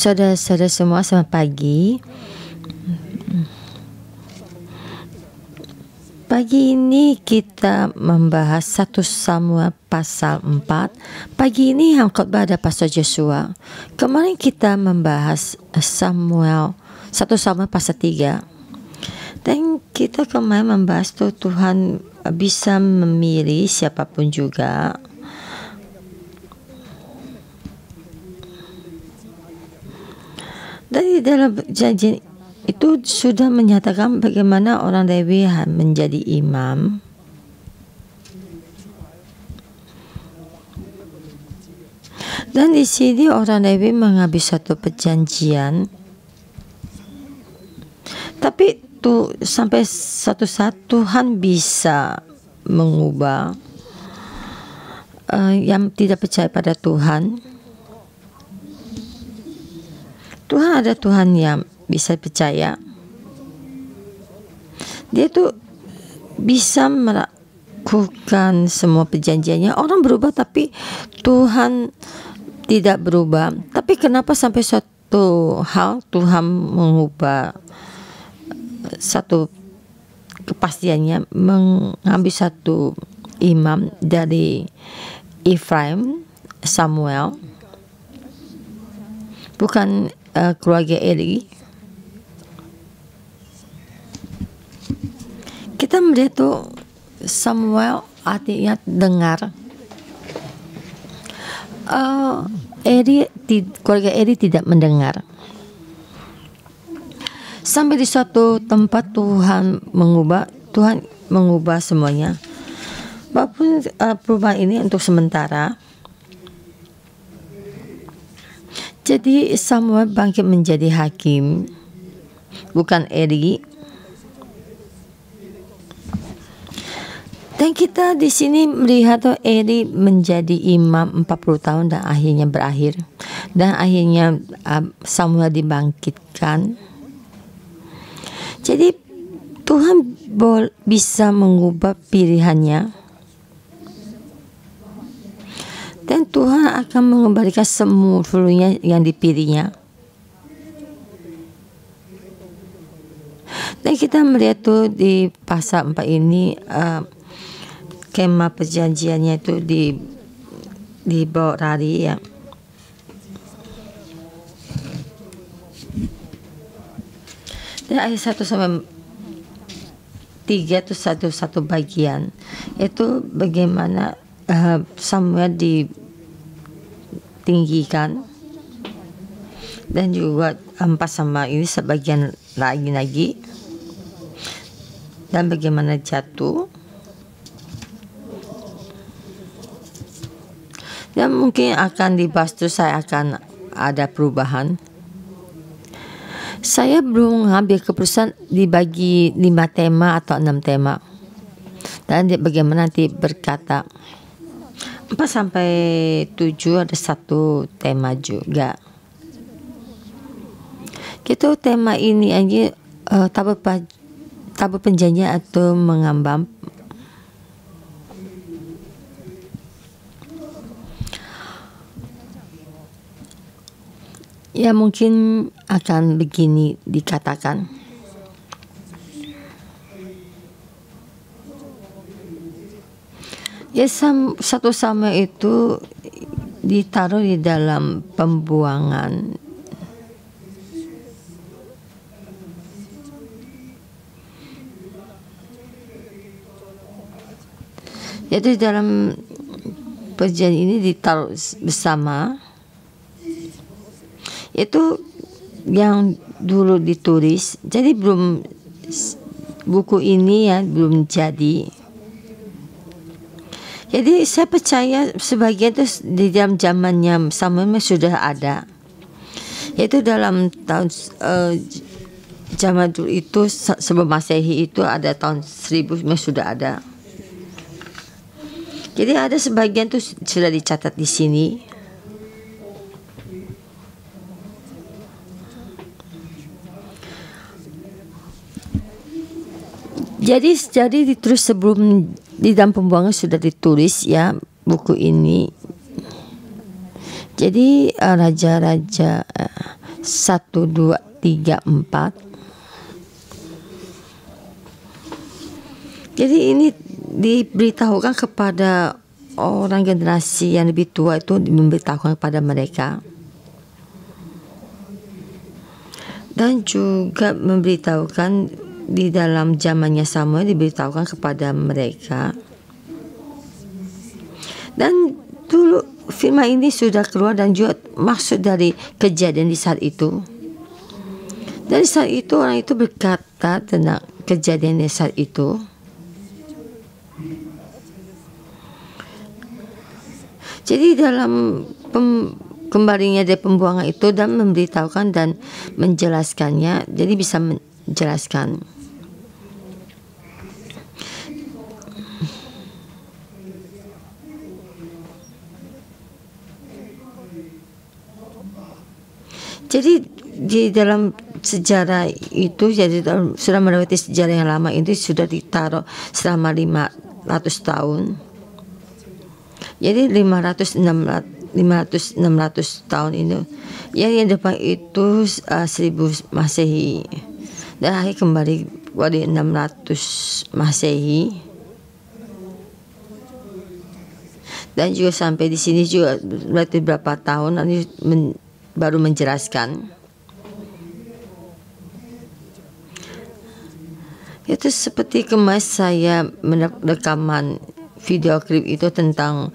Saudara-saudara semua selamat pagi. Pagi ini kita membahas satu Samuel pasal 4. Pagi ini yang khotbah ada Pastor Joshua. Kemarin kita membahas Samuel satu Samuel pasal 3. Dan kita kemarin membahas tuh Tuhan bisa memilih siapa pun juga Dari dalam janji itu sudah menyatakan bagaimana orang Lewi menjadi imam. Dan di sini orang Lewi mengambil satu perjanjian. Tapi tu sampai satu saat Tuhan bisa mengubah uh, yang tidak percaya pada Tuhan Tuhan ada Tuhan yang bisa percaya. Dia tuh bisa melakukan semua perjanjiannya. Orang berubah tapi Tuhan tidak berubah. Tapi kenapa sampai suatu hal Tuhan mengubah satu kepastiannya mengambil satu imam dari Ephraim Samuel bukan uh, keluarga Eli. Kita melihat tuh Samuel artinya dengar. Uh, Eli keluarga Eli tidak mendengar. Sampai di suatu tempat Tuhan mengubah Tuhan mengubah semuanya. Walaupun uh, perubahan ini untuk sementara Jadi Samuel bangkit menjadi hakim, bukan Eli. Dan kita di sini melihat oh, Eli menjadi imam 40 tahun dan akhirnya berakhir. Dan akhirnya uh, Samuel dibangkitkan. Jadi Tuhan bisa mengubah pilihannya dan Tuhan akan mengembalikan semuanya yang dipilihnya. Dan kita melihat tuh di pasal 4 ini uh, kemah perjanjiannya itu di di bawah rari ya. Dan ayat 1 sampai 3 itu satu satu bagian itu bagaimana uh, Samuel di tinggikan. Dan juga empat sama ini sebagian lagi lagi dan bagaimana jatuh. Dan mungkin akan dibahas itu saya akan ada perubahan. Saya belum mengambil keputusan dibagi lima tema atau enam tema. Dan bagaimana nanti berkata 4 sampai 7 ada satu tema juga. Kita tema ini aja uh, tabur, tabur penjanjian atau mengambang Ya mungkin akan begini dikatakan. Ya sam, satu sama itu ditaruh di dalam pembuangan. Jadi dalam perjanjian ini ditaruh bersama. Itu yang dulu ditulis. Jadi belum buku ini ya belum jadi jadi saya percaya sebagian itu di dalam zamannya Samuel sudah ada. Yaitu dalam tahun uh, zaman dulu itu sebelum Masehi itu ada tahun 1000 sudah ada. Jadi ada sebagian itu sudah dicatat di sini. Jadi jadi ditulis sebelum di dalam pembuangan sudah ditulis ya buku ini. Jadi eh, raja-raja uh, satu dua tiga empat jadi ini diberitahukan kepada orang generasi yang lebih tua itu memberitahukan kepada mereka dan juga memberitahukan di dalam zamannya Samuel diberitahukan kepada mereka. Dan dulu firman ini sudah keluar dan juga maksud dari kejadian di saat itu. Dari saat itu orang itu berkata tentang kejadian di saat itu. Jadi dalam pem, kembalinya dari pembuangan itu dan memberitahukan dan menjelaskannya jadi bisa menjelaskan Jadi di dalam sejarah itu jadi sudah melewati sejarah yang lama ini sudah ditaruh selama 500 tahun. Jadi 500 600 500 600 tahun ini yang yang depan itu uh, 1000 Masehi dan akhir kembali pada 600 Masehi dan juga sampai di sini juga berarti berapa tahun nanti baru menjelaskan. Itu seperti kemas saya rekaman video klip itu tentang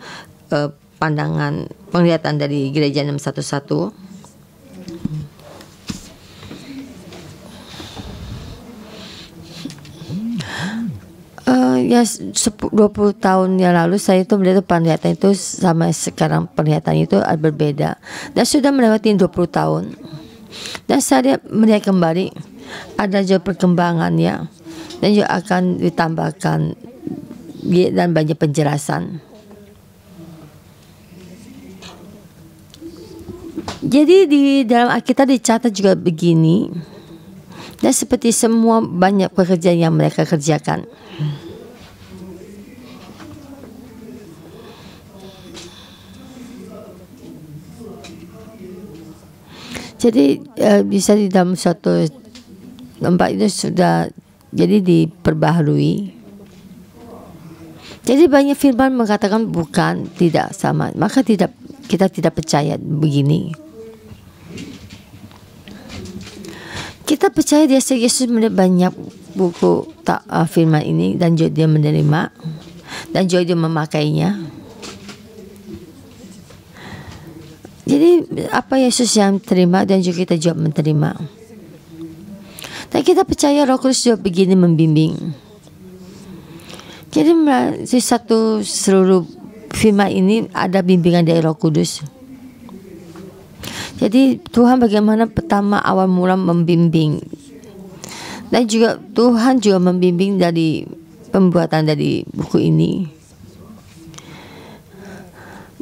uh, pandangan penglihatan dari gereja 611 Uh, ya 10, 20 tahun yang lalu saya itu melihat penglihatan itu sama sekarang penglihatan itu berbeda. Dan sudah melewati 20 tahun. Dan saya melihat kembali ada juga perkembangannya dan juga akan ditambahkan dan banyak penjelasan. Jadi di dalam Alkitab dicatat juga begini dan seperti semua banyak pekerjaan yang mereka kerjakan. Jadi uh, bisa di dalam suatu tempat itu sudah jadi diperbaharui. Jadi banyak firman mengatakan bukan tidak sama. Maka tidak kita tidak percaya begini kita percaya dia Yesus banyak buku tak uh, firman ini dan juga dia menerima dan juga dia memakainya. Jadi apa Yesus yang terima dan juga kita juga menerima. Dan kita percaya Roh Kudus juga begini membimbing. Jadi di satu seluruh firman ini ada bimbingan dari Roh Kudus. Jadi Tuhan bagaimana pertama awal mula membimbing dan juga Tuhan juga membimbing dari pembuatan dari buku ini.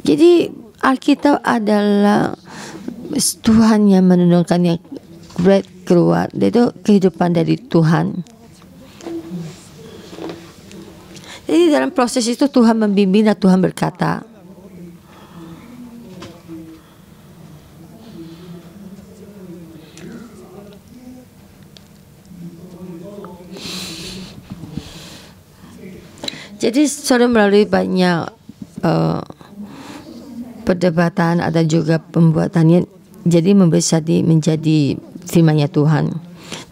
Jadi Alkitab adalah Tuhan yang menentukan yang great keluar. Itu kehidupan dari Tuhan. Jadi dalam proses itu Tuhan membimbing dan Tuhan berkata, Jadi saudara melalui banyak uh, perdebatan ada juga pembuatannya jadi membesari menjadi firmannya Tuhan.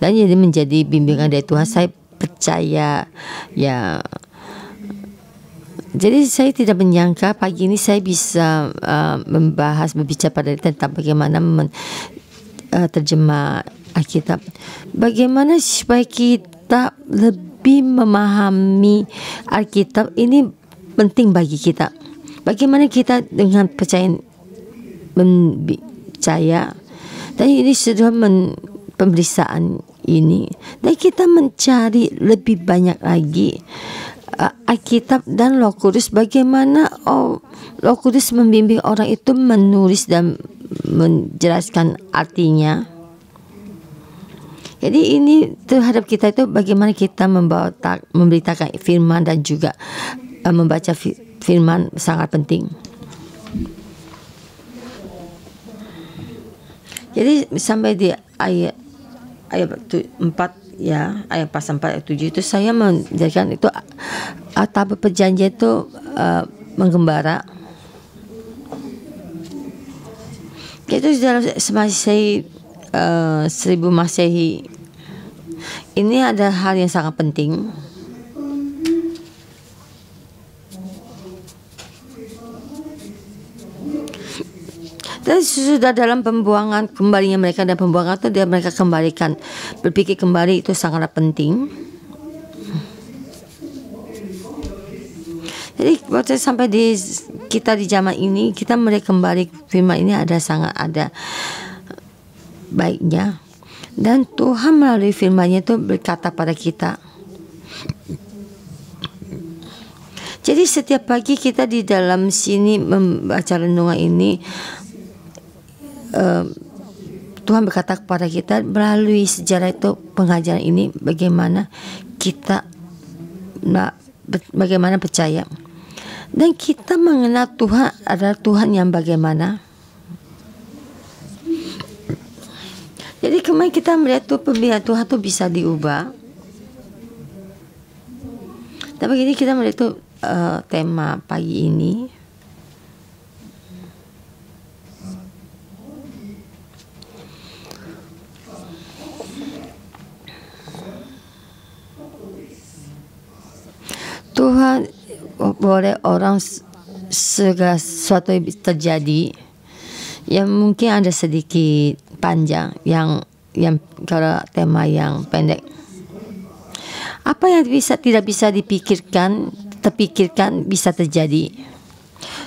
Dan jadi menjadi bimbingan dari Tuhan. Saya percaya ya. Jadi saya tidak menyangka pagi ini saya bisa uh, membahas berbicara pada tentang bagaimana men, uh, terjemah Alkitab. Bagaimana supaya kita lebih lebih memahami Alkitab ini penting bagi kita. Bagaimana kita dengan percaya percaya dan ini sudah men, pemeriksaan ini. Dan kita mencari lebih banyak lagi uh, Alkitab dan Roh Kudus. Bagaimana oh, Roh Kudus membimbing orang itu menulis dan menjelaskan artinya jadi ini terhadap kita itu bagaimana kita membawa memberitakan firman dan juga uh, membaca firman sangat penting. Jadi sampai di ayat ayat 4 ya ayat pasal 4 ayat 7 itu saya menjadikan itu atap perjanjian itu uh, menggembara itu dalam semasa uh, seribu masehi. Ini ada hal yang sangat penting. Dan sudah dalam pembuangan kembalinya mereka dan pembuangan itu dia mereka kembalikan. Berpikir kembali itu sangatlah penting. Jadi waktu sampai di kita di zaman ini kita mulai kembali firman ini ada sangat ada baiknya. Dan Tuhan melalui firman-Nya itu berkata pada kita. Jadi setiap pagi kita di dalam sini membaca renungan ini uh, Tuhan berkata kepada kita melalui sejarah itu pengajaran ini bagaimana kita bagaimana percaya. Dan kita mengenal Tuhan adalah Tuhan yang bagaimana. Jadi kemarin kita melihat tuh pemilihan Tuhan tuh bisa diubah. Tapi ini kita melihat tuh uh, tema pagi ini. Tuhan boleh orang segala sesuatu terjadi yang mungkin ada sedikit panjang yang yang kalau tema yang pendek. Apa yang bisa tidak bisa dipikirkan terpikirkan bisa terjadi?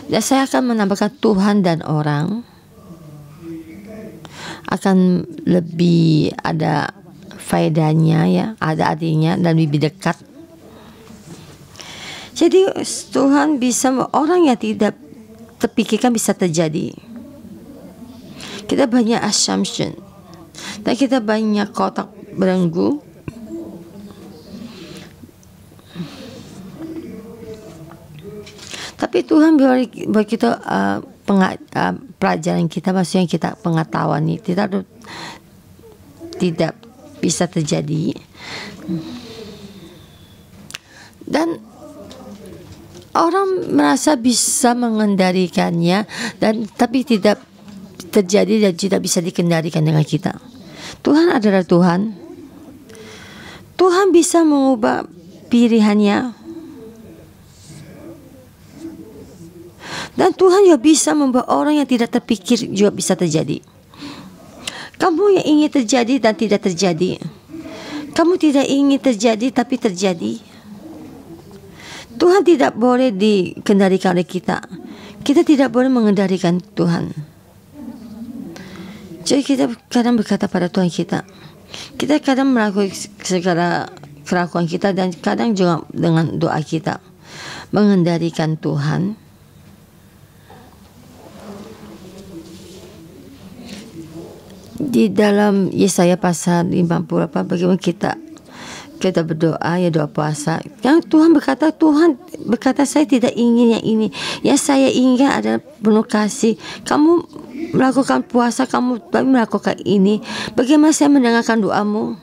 Dan saya akan menambahkan Tuhan dan orang akan lebih ada faedahnya ya ada artinya dan lebih dekat. Jadi Tuhan bisa orang yang tidak terpikirkan bisa terjadi. Kita banyak assumption dan kita banyak kotak belenggu. Tapi Tuhan beri kita uh, penga, uh, pelajaran kita maksudnya kita pengetahuan ini tidak tidak bisa terjadi dan orang merasa bisa mengendalikannya dan tapi tidak terjadi dan tidak bisa dikendalikan dengan kita. Tuhan adalah Tuhan. Tuhan bisa mengubah pilihannya. Dan Tuhan juga bisa membuat orang yang tidak terpikir juga bisa terjadi. Kamu yang ingin terjadi dan tidak terjadi. Kamu tidak ingin terjadi tapi terjadi. Tuhan tidak boleh dikendalikan oleh kita. Kita tidak boleh mengendalikan Tuhan. Jadi kita kadang berkata pada Tuhan kita, kita kadang melakukan segala kelakuan kita dan kadang juga dengan doa kita mengendalikan Tuhan. Di dalam Yesaya pasal 58 bagaimana kita kita berdoa ya doa puasa. Yang Tuhan berkata Tuhan berkata saya tidak ingin yang ini. Yang saya ingin adalah penuh kasih. Kamu melakukan puasa, kamu melakukan ini. Bagaimana saya mendengarkan doamu?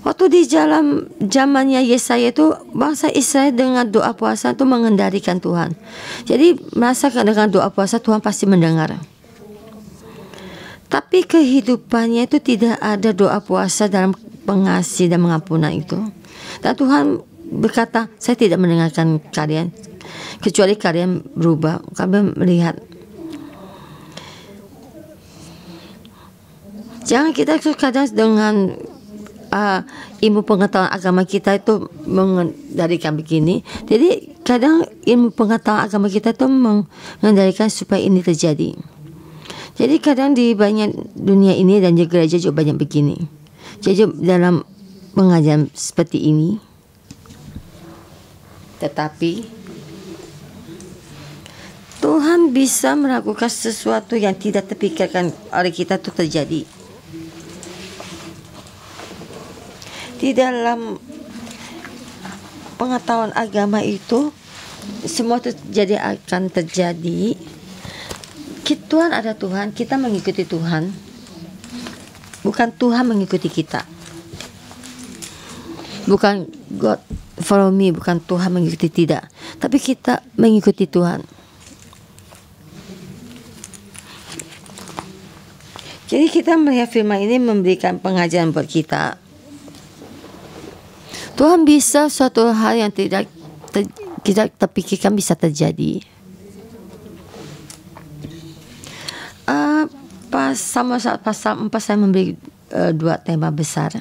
Waktu di dalam zamannya Yesaya itu bangsa Israel dengan doa puasa itu mengendalikan Tuhan. Jadi merasa dengan doa puasa Tuhan pasti mendengar. Tapi kehidupannya itu tidak ada doa puasa dalam pengasih dan pengampunan itu. Dan Tuhan berkata, saya tidak mendengarkan kalian. Kecuali kalian berubah, kalian melihat. Jangan kita kadang dengan uh, ilmu pengetahuan agama kita itu mengendalikan begini. Jadi kadang ilmu pengetahuan agama kita itu mengendalikan supaya ini terjadi. Jadi kadang di banyak dunia ini dan di gereja juga banyak begini. Jadi dalam pengajaran seperti ini, tetapi Tuhan bisa melakukan sesuatu yang tidak terpikirkan oleh kita itu terjadi. Di dalam pengetahuan agama itu semua itu jadi akan terjadi Tuhan ada Tuhan, kita mengikuti Tuhan. Bukan Tuhan mengikuti kita. Bukan God follow me, bukan Tuhan mengikuti tidak. Tapi kita mengikuti Tuhan. Jadi kita melihat firman ini memberikan pengajaran buat kita. Tuhan bisa suatu hal yang tidak ter, kita terpikirkan bisa terjadi. Uh, sama saat pasal 4 saya memberi uh, dua tema besar.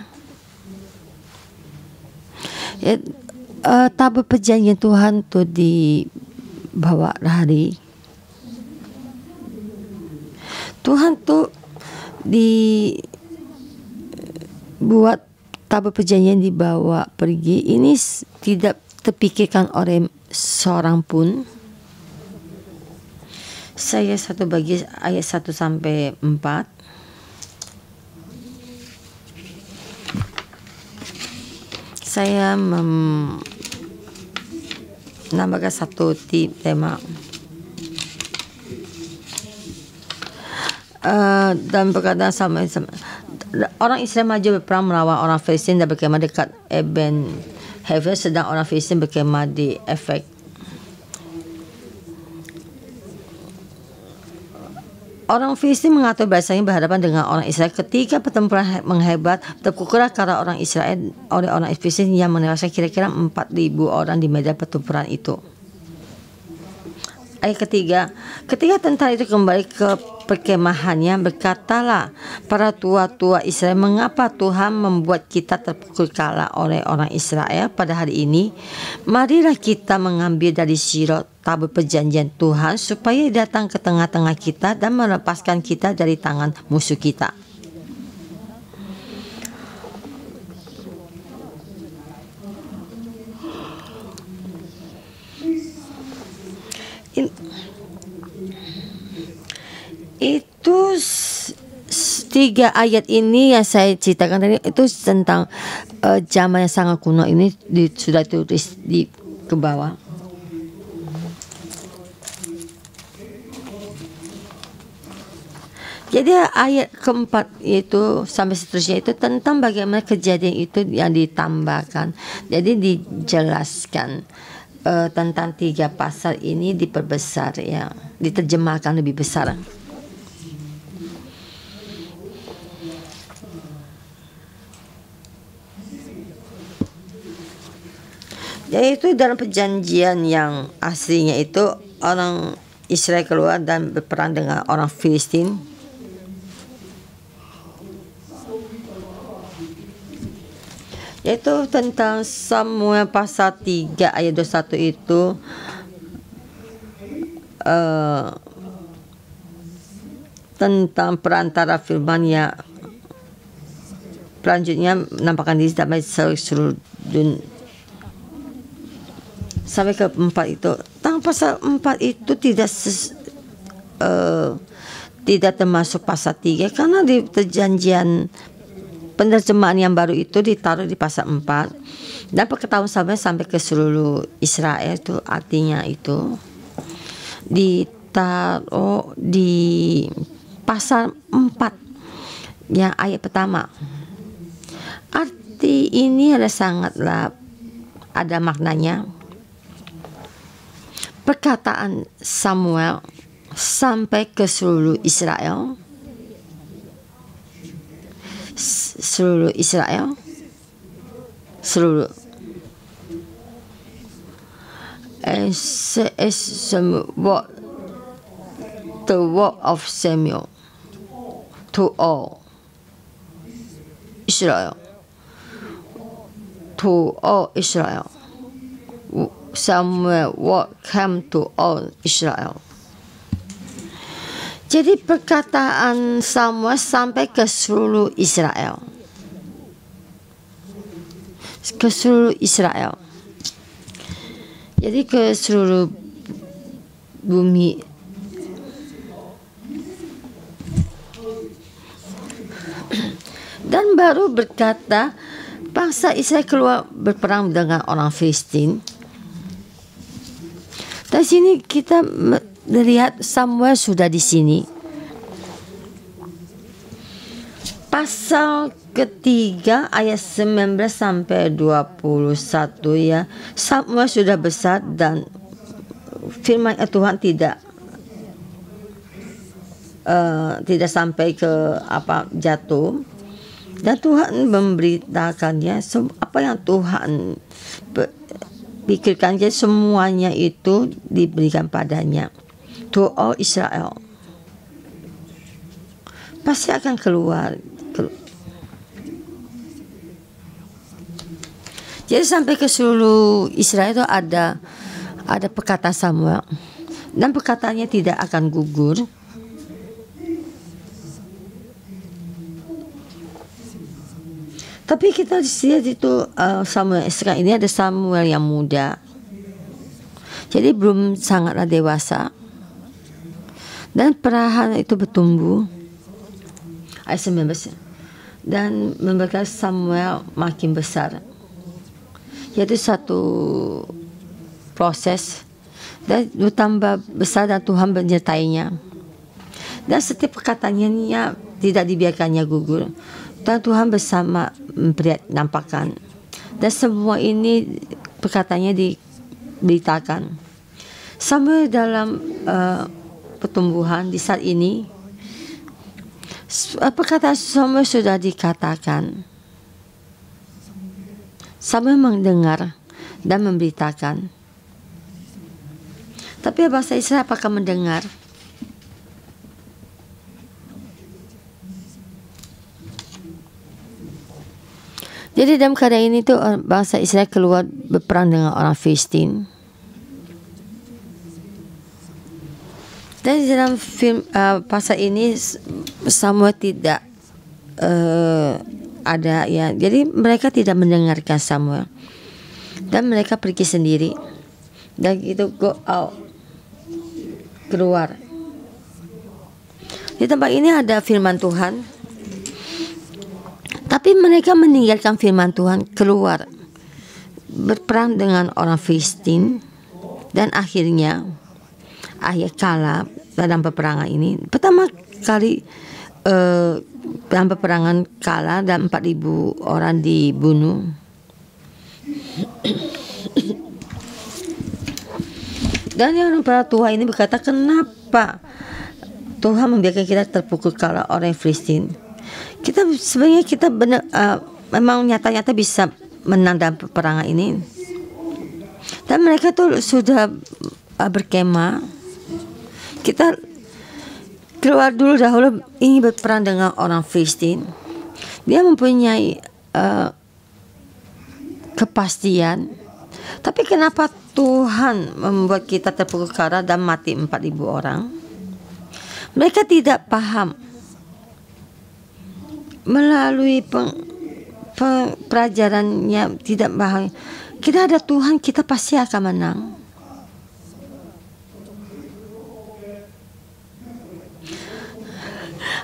Ya, uh, tabur perjanjian Tuhan tu dibawa hari. Tuhan tu di buat tabur perjanjian dibawa pergi ini tidak terpikirkan oleh seorang pun saya satu bagi ayat 1 sampai 4 saya menambahkan satu tema. Uh, dan perkataan sama, sama orang Islam maju berperang melawan orang Filistin dan berkemah dekat Eben Heaven sedang orang Filistin berkemah di efek Orang Filistin mengatur bahasanya berhadapan dengan orang Israel ketika pertempuran menghebat terkukurlah karena orang Israel oleh orang Filistin yang menewaskan kira-kira 4.000 orang di medan pertempuran itu. Ayat ketiga, ketika tentara itu kembali ke perkemahannya berkatalah para tua-tua Israel mengapa Tuhan membuat kita terpukul kalah oleh orang Israel pada hari ini? Marilah kita mengambil dari sirot tabur perjanjian Tuhan supaya datang ke tengah-tengah kita dan melepaskan kita dari tangan musuh kita itu tiga ayat ini yang saya ceritakan tadi itu tentang uh, zaman yang sangat kuno ini di, sudah tulis di ke bawah. Jadi ayat keempat itu sampai seterusnya itu tentang bagaimana kejadian itu yang ditambahkan. Jadi dijelaskan uh, tentang tiga pasal ini diperbesar ya, diterjemahkan lebih besar. Yaitu dalam perjanjian yang aslinya itu orang Israel keluar dan berperang dengan orang Filistin. Yaitu tentang Samuel pasal 3 ayat 21 itu uh, tentang perantara firman yang selanjutnya nampakkan diri sampai seluruh dunia sampai ke empat itu. Tentang pasal empat itu tidak ses, uh, tidak termasuk pasal tiga karena di perjanjian penerjemahan yang baru itu ditaruh di pasal empat. Dan pengetahuan sampai sampai ke seluruh Israel itu artinya itu ditaruh di pasal empat yang ayat pertama. Arti ini ada sangatlah ada maknanya. Perkataan Samuel sampai ke seluruh Israel seluruh Israel seluruh as, as what the word of Samuel to all Israel to all Israel Samuel what came to all Israel. Jadi perkataan Samuel sampai ke seluruh Israel. Ke seluruh Israel. Jadi ke seluruh bumi dan baru berkata bangsa Israel keluar berperang dengan orang Filistin di sini kita lihat Samuel sudah di sini. Pasal ketiga ayat 19 sampai 21 ya. Samuel sudah besar dan firman Tuhan tidak uh, tidak sampai ke apa jatuh dan Tuhan memberitakannya apa yang Tuhan pikirkan jadi semuanya itu diberikan padanya all Israel pasti akan keluar jadi sampai ke seluruh Israel itu ada ada perkataan Samuel dan perkataannya tidak akan gugur Tapi kita lihat itu uh, Samuel sekarang ini ada Samuel yang muda. Jadi belum sangatlah dewasa. Dan perahan itu bertumbuh. Ayat 19. Dan memberikan Samuel makin besar. Yaitu satu proses dan bertambah besar dan Tuhan menyertainya. Dan setiap perkataannya tidak dibiarkannya gugur. Dan Tuhan bersama nampakkan dan semua ini perkataannya diberitakan sampai dalam uh, pertumbuhan di saat ini? Eh, perkataan semua sudah dikatakan. Sampai mendengar dan memberitakan. Tapi bahasa Israel apakah mendengar? Jadi dalam keadaan ini tu bangsa Israel keluar berperang dengan orang Filistin. Dan dalam film uh, pasal ini semua tidak uh, ada ya. Jadi mereka tidak mendengarkan Samuel. Dan mereka pergi sendiri. Dan itu go out keluar. Di tempat ini ada firman Tuhan tapi mereka meninggalkan firman Tuhan keluar berperang dengan orang Filistin dan akhirnya akhir kala dalam peperangan ini. Pertama kali uh, dalam peperangan kala dan 4000 orang dibunuh. Dan yang para tua ini berkata kenapa Tuhan membiarkan kita terpukul kalah orang Filistin? Kita sebenarnya kita benar uh, memang nyata-nyata bisa menang dalam peperangan ini. Dan mereka tuh sudah uh, berkemah kita keluar dulu dahulu ingin berperang dengan orang Filistin. Dia mempunyai uh, kepastian. Tapi kenapa Tuhan membuat kita terpukul kara dan mati 4000 orang? Mereka tidak paham. Melalui peng, peng, pelajarannya tidak bahagia kita ada Tuhan kita pasti akan menang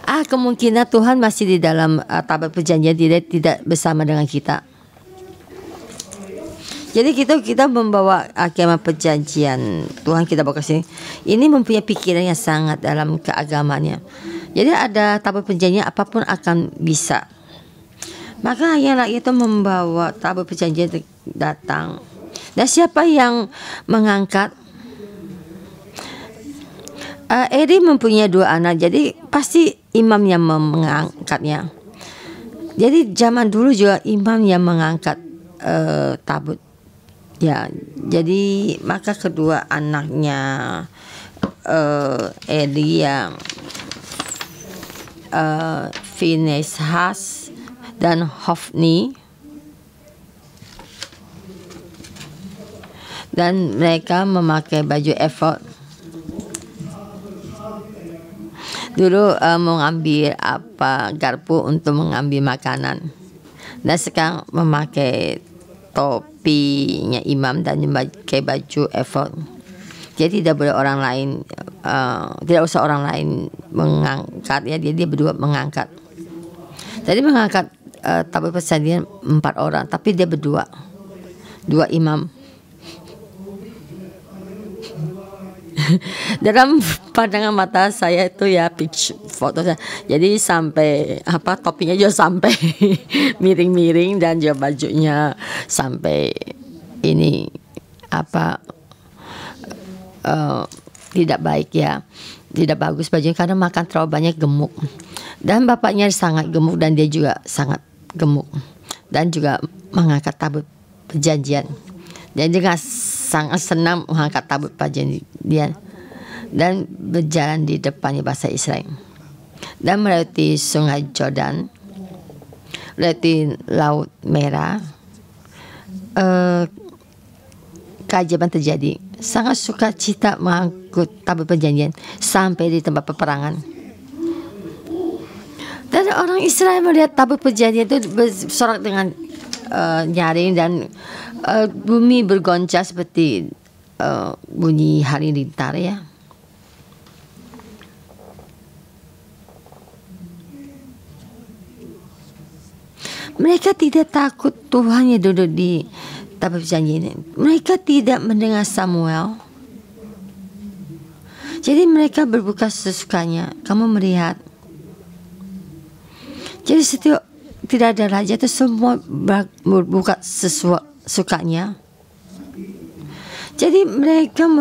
ah kemungkinan Tuhan masih di dalam uh, tabel perjanjian tidak tidak bersama dengan kita jadi kita kita membawa agama perjanjian Tuhan kita bawa ke sini. Ini mempunyai pikiran yang sangat dalam keagamannya. Jadi ada tabel perjanjian apa pun akan bisa. Maka yang itu membawa tabel perjanjian datang. Dan siapa yang mengangkat? Uh, Eri mempunyai dua anak, jadi pasti imam yang mengangkatnya. Jadi zaman dulu juga imam yang mengangkat uh, tabut. Ya, jadi maka kedua anaknya uh, Eri yang uh, Has dan Hofni dan mereka memakai baju effort dulu uh, mengambil apa garpu untuk mengambil makanan. Dan sekarang memakai topinya imam dan memakai baju effort jadi tidak boleh orang lain uh, tidak usah orang lain mengangkat ya dia dia berdua mengangkat. Jadi mengangkat uh, tabel persalinan empat orang tapi dia berdua. Dua imam dalam pandangan mata saya itu ya picture foto saya. Jadi sampai apa topinya juga sampai miring-miring dan juga bajunya sampai ini apa uh, tidak baik ya tidak bagus bajunya karena makan terlalu banyak gemuk. Dan bapaknya sangat gemuk dan dia juga sangat gemuk dan juga mengangkat tabut perjanjian dan juga sangat senang mengangkat tabut perjanjian dan berjalan di depannya bahasa Israel. Dan melewati sungai Jordan melewati laut merah uh, keajaiban terjadi. Sangat suka cita mengangkut tabut perjanjian sampai di tempat peperangan. Dan orang Israel melihat tabut perjanjian itu bersorak dengan uh, nyaring dan uh, bumi bergoncang seperti uh, bunyi halilintar ya. Mereka tidak takut Tuhan yang duduk di tabut perjanjian ini. Mereka tidak mendengar Samuel. Jadi mereka berbuka sesukanya. Kamu melihat. Jadi setiap tidak ada raja itu semua berbuka sesuatu sukanya. Jadi mereka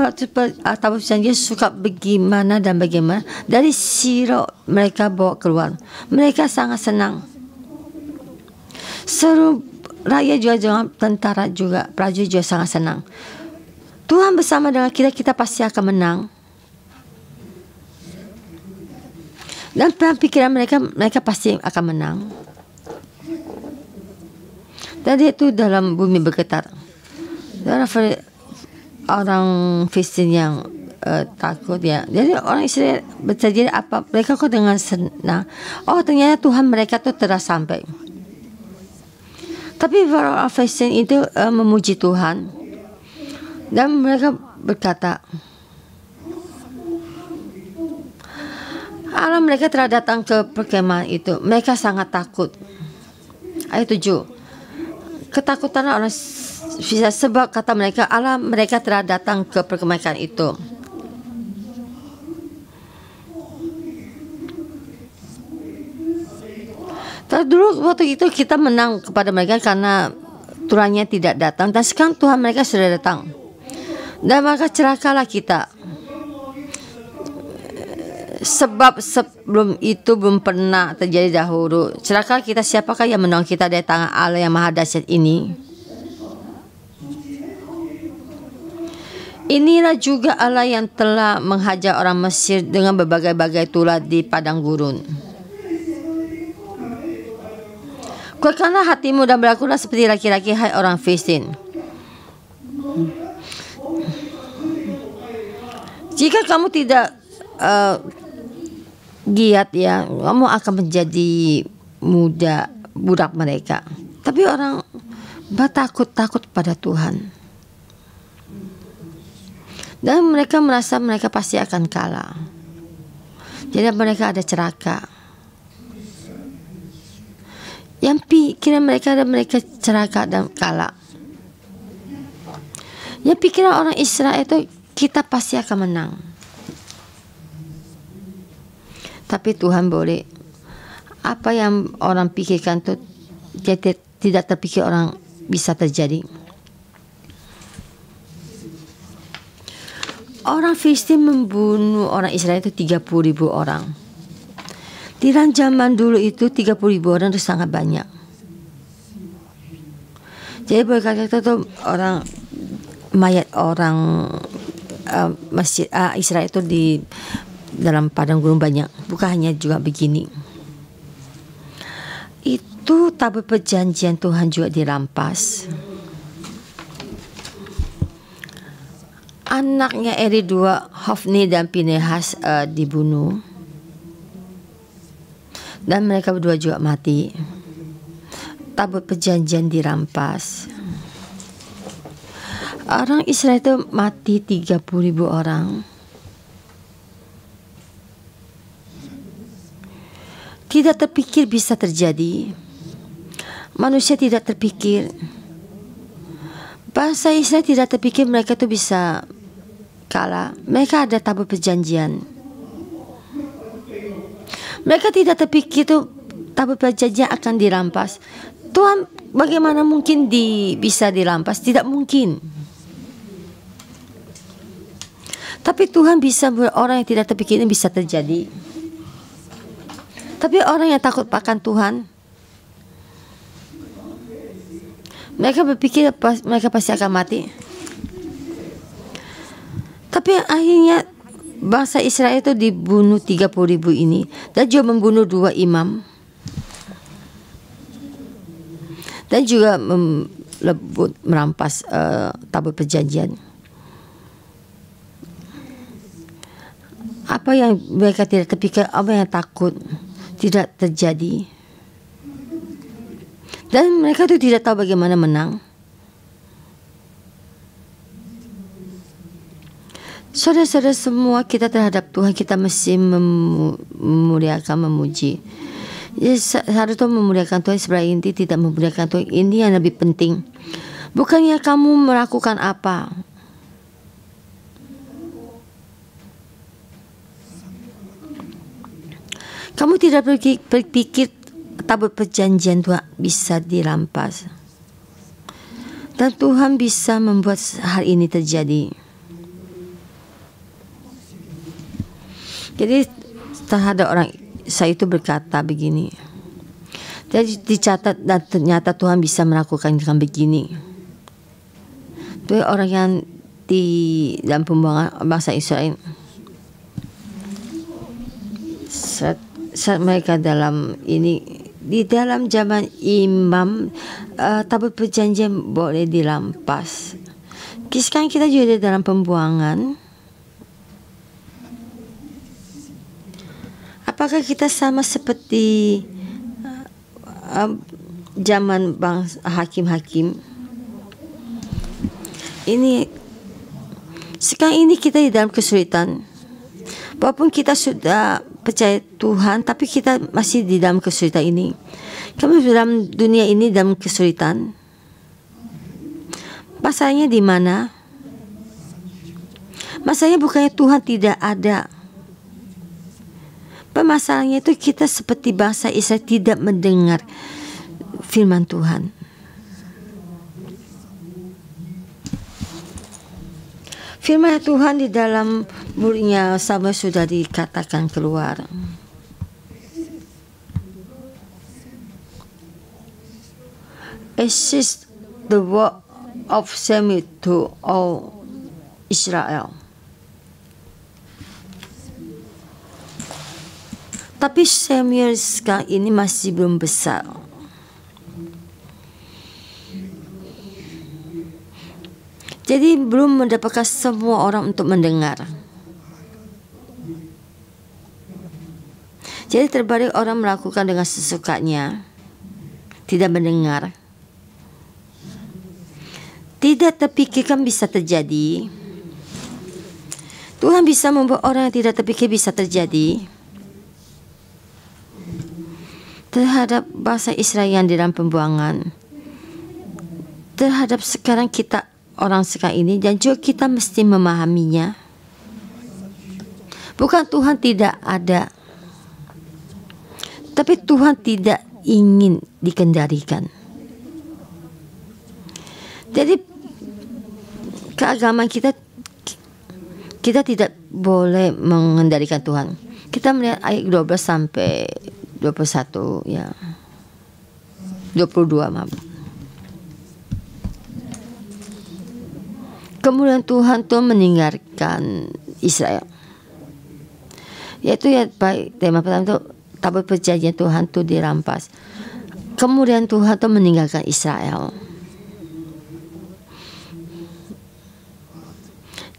atau perjanjian suka bagaimana dan bagaimana dari siro mereka bawa keluar. Mereka sangat senang. Seru rakyat juga jangan tentara juga prajurit juga sangat senang. Tuhan bersama dengan kita kita pasti akan menang. Dan pikiran mereka mereka pasti akan menang. Tadi itu dalam bumi bergetar. Darah orang Kristen yang uh, takut ya. Jadi orang Israel berjanji apa mereka kok dengan senang. Oh ternyata Tuhan mereka tuh telah sampai. Tapi orang Kristen itu uh, memuji Tuhan dan mereka berkata Allah mereka telah datang ke perkemahan itu. Mereka sangat takut. Ayat tujuh ketakutan orang bisa sebab kata mereka Allah mereka telah datang ke perkemahan itu. Tadi dulu waktu itu kita menang kepada mereka karena Tuhannya tidak datang. Dan sekarang Tuhan mereka sudah datang. Dan maka celakalah kita. Sebab sebelum itu belum pernah terjadi dahulu. Celaka kita siapakah yang menolong kita dari tangan Allah yang maha dahsyat ini? Inilah juga Allah yang telah menghajar orang Mesir dengan berbagai-bagai tulah di padang gurun. Kuatkanlah hatimu dan berlakulah seperti laki-laki hai orang Filistin. Jika kamu tidak uh, giat ya, kamu akan menjadi muda budak mereka. Tapi orang takut takut pada Tuhan. Dan mereka merasa mereka pasti akan kalah. Jadi mereka ada ceraka yang pikiran mereka dan mereka celaka dan kalah. Yang pikiran orang Israel itu kita pasti akan menang. Tapi Tuhan boleh apa yang orang pikirkan itu tidak terpikir orang bisa terjadi. Orang Filistin membunuh orang Israel itu 30 ribu orang. Di zaman dulu itu 30 ribu orang itu sangat banyak. Jadi boleh kata itu orang mayat orang uh, masjid uh, Israel itu di dalam padang gurun banyak. Bukan hanya juga begini. Itu tabut perjanjian Tuhan juga dirampas. Anaknya Eri dua Hofni dan Pinehas uh, dibunuh dan mereka berdua juga mati. Tabut perjanjian dirampas. Orang Israel itu mati 30 ribu orang. Tidak terpikir bisa terjadi. Manusia tidak terpikir. Bangsa Israel tidak terpikir mereka itu bisa kala mereka ada tabut perjanjian. Mereka tidak terpikir itu tabut perjanjian akan dirampas. Tuhan bagaimana mungkin di, bisa dirampas? Tidak mungkin. Tapi Tuhan bisa buat orang yang tidak terpikir ini bisa terjadi. Tapi orang yang takut akan Tuhan, mereka berpikir mereka pasti akan mati. Tapi akhirnya bangsa Israel itu dibunuh 30 ribu ini dan juga membunuh dua imam dan juga melebut merampas uh, tabut perjanjian. Apa yang mereka tidak terpikir, apa yang takut tidak terjadi. Dan mereka itu tidak tahu bagaimana menang. Saudara-saudara semua kita terhadap Tuhan kita mesti memuliakan, memuji. Ya, seharusnya memuliakan Tuhan sebenarnya inti tidak memuliakan Tuhan ini yang lebih penting. Bukannya kamu melakukan apa, Kamu tidak berpikir tabut perjanjian Tuhan bisa dirampas. Dan Tuhan bisa membuat hal ini terjadi. Jadi terhadap orang saya itu berkata begini. Jadi dicatat dan ternyata Tuhan bisa melakukan dengan begini. Itu orang yang di dalam pembuangan bangsa Israel. Saat, saat mereka dalam ini di dalam zaman imam uh, tabut perjanjian boleh dilampas. Sekarang kita juga dalam pembuangan Apakah kita sama seperti uh, zaman bang hakim-hakim? Ini sekarang ini kita di dalam kesulitan. Walaupun kita sudah percaya Tuhan, tapi kita masih di dalam kesulitan ini. Kami dalam dunia ini dalam kesulitan. Masalahnya di mana? Masalahnya bukannya Tuhan tidak ada. Permasalahannya itu kita seperti bangsa Israel tidak mendengar firman Tuhan. Firman Tuhan di dalam mulutnya sama sudah dikatakan keluar. Assist the word of Samuel to all Israel. Tapi Samuel sekarang ini masih belum besar. Jadi belum mendapatkan semua orang untuk mendengar. Jadi terbalik orang melakukan dengan sesukanya. Tidak mendengar. Tidak terpikirkan bisa terjadi. Tuhan bisa membuat orang yang tidak terpikir bisa terjadi terhadap bahasa Israel yang di dalam pembuangan terhadap sekarang kita orang sekarang ini dan juga kita mesti memahaminya. Bukan Tuhan tidak ada tapi Tuhan tidak ingin dikendalikan. Jadi keagamaan kita kita tidak boleh mengendalikan Tuhan. Kita melihat ayat 12 sampai 21 ya. 22 maaf Kemudian Tuhan tuh meninggalkan Israel yaitu ya baik tema pertama itu tabut perjanjian Tuhan tuh dirampas kemudian Tuhan tuh meninggalkan Israel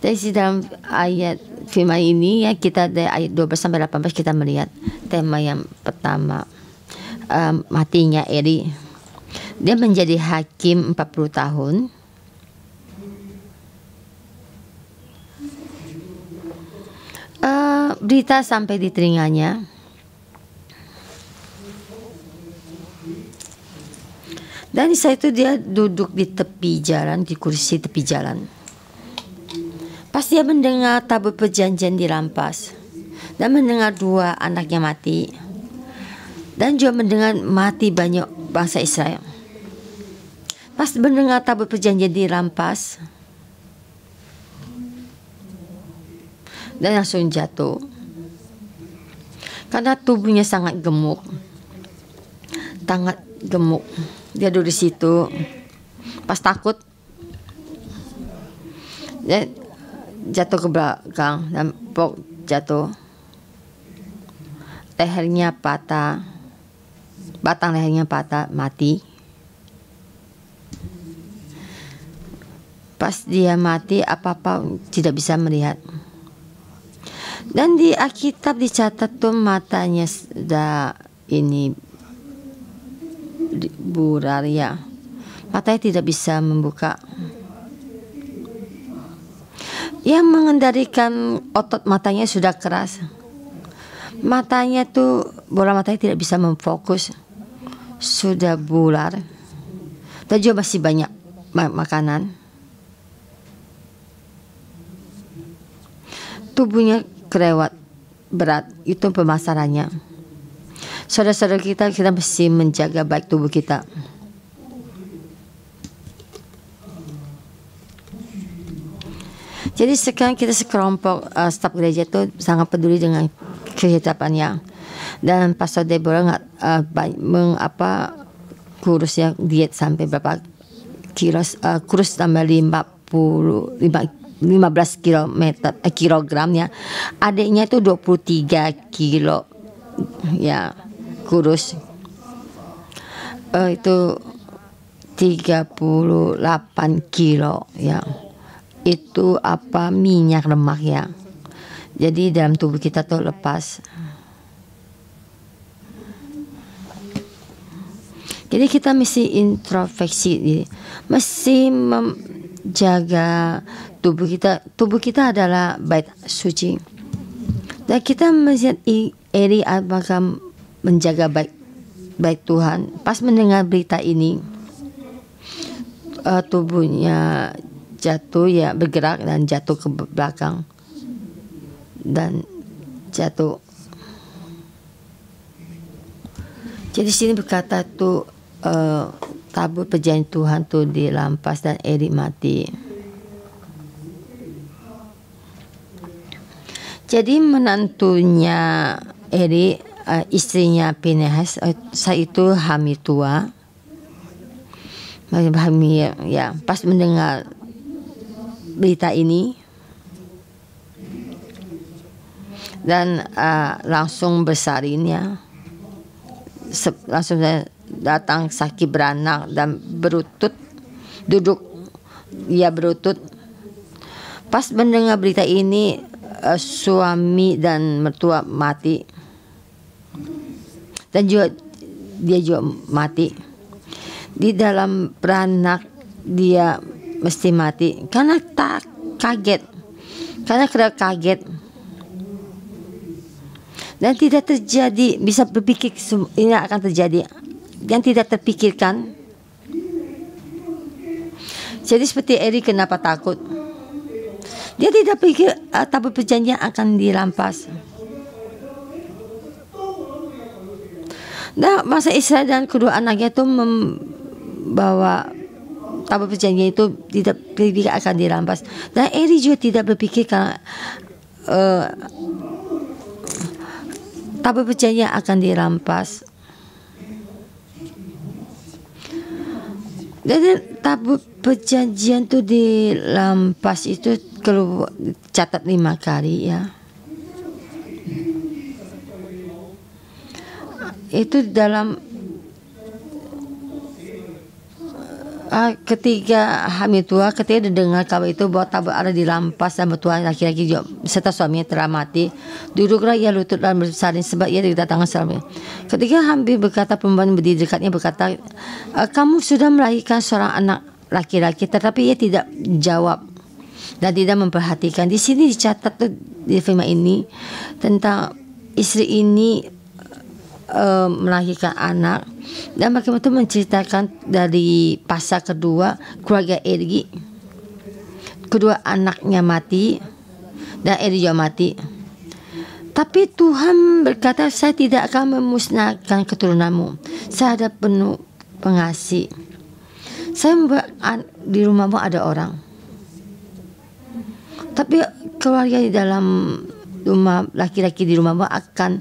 dari dalam ayat firman ini ya kita dari ayat 12 sampai 18 kita melihat tema yang pertama um, matinya Eri. Dia menjadi hakim 40 tahun. Uh, berita sampai di telinganya. Dan saat itu dia duduk di tepi jalan, di kursi tepi jalan. Pas dia mendengar tabut perjanjian dirampas dan mendengar dua anaknya mati dan juga mendengar mati banyak bangsa Israel. Pas mendengar tabut perjanjian dirampas dan langsung jatuh. Karena tubuhnya sangat gemuk, sangat gemuk. Dia duduk di situ, pas takut dia jatuh ke belakang dan pok jatuh. Lehernya patah. Batang lehernya patah mati. Pas dia mati apa-apa tidak bisa melihat dan di Alkitab dicatat tuh matanya sudah ini burar ya matanya tidak bisa membuka yang mengendalikan otot matanya sudah keras. Matanya tuh bola matanya tidak bisa memfokus. Sudah bular. Dan juga masih banyak makanan. Tubuhnya kelewat berat itu pemasarannya. Saudara-saudara kita kita mesti menjaga baik tubuh kita. Jadi sekarang kita sekelompok uh, staf gereja itu sangat peduli dengan kehidupannya dan Pastor Deborah nggak uh, mengapa kurusnya diet sampai berapa kilo uh, kurus tambah 50 5, 15 kilometer eh, kilogramnya. Adiknya itu 23 kilo. Ya kurus. Uh, itu 38 kilo ya. Itu apa? Minyak lemak ya. Jadi dalam tubuh kita tuh lepas. Jadi kita mesti introspeksi, mesti menjaga tubuh kita. Tubuh kita adalah bait suci. Dan kita melihat iri apakah menjaga baik baik Tuhan. Pas mendengar berita ini, uh, tubuhnya jatuh ya bergerak dan jatuh ke belakang dan jatuh. Jadi sini berkata tuh uh, tabut perjanjian Tuhan tuh dilampas dan Eri mati. Jadi menantunya Eri uh, istrinya Pinehas uh, saya itu hamil tua. Hamil ya pas mendengar berita ini. Dan uh, langsung besarin ya. Langsung datang sakit beranak dan berutut duduk dia berutut. Pas mendengar berita ini uh, suami dan mertua mati. Dan juga dia juga mati. Di dalam beranak dia mesti mati. Karena tak kaget. Karena kena kaget. Dan tidak terjadi bisa berpikir ini akan terjadi. Yang tidak terpikirkan. Jadi seperti Eri kenapa takut dia tidak pikir uh, tabur perjanjian akan dirampas. Dan masa Israel dan kedua anaknya itu membawa tabur perjanjian itu tidak tidak akan dirampas. Dan Eri juga tidak berpikir karena uh, tabur perjanjian akan dirampas. Dan tabur perjanjian itu dirampas itu kalau catat lima kali ya. Itu dalam uh, ketika hamil tua ketika didengar kabar itu bahwa tabur ada di lampas dan bertua laki-laki serta suaminya telah mati. Duduklah ia lutut dan bersalin sebab ia didatangkan suami ketika hampir berkata perempuan berdiri dekatnya berkata uh, kamu sudah melahirkan seorang anak laki-laki tetapi ia tidak jawab dan tidak memperhatikan di sini dicatat di firman ini tentang istri ini uh, melahirkan anak dan bagaimana itu menceritakan dari pasal kedua keluarga Eri kedua anaknya mati dan Eli juga mati. Tapi Tuhan berkata, saya tidak akan memusnahkan keturunanmu. Saya ada penuh pengasih. Saya membuat di rumahmu ada orang. Tapi keluarga di dalam rumah laki-laki di rumahmu akan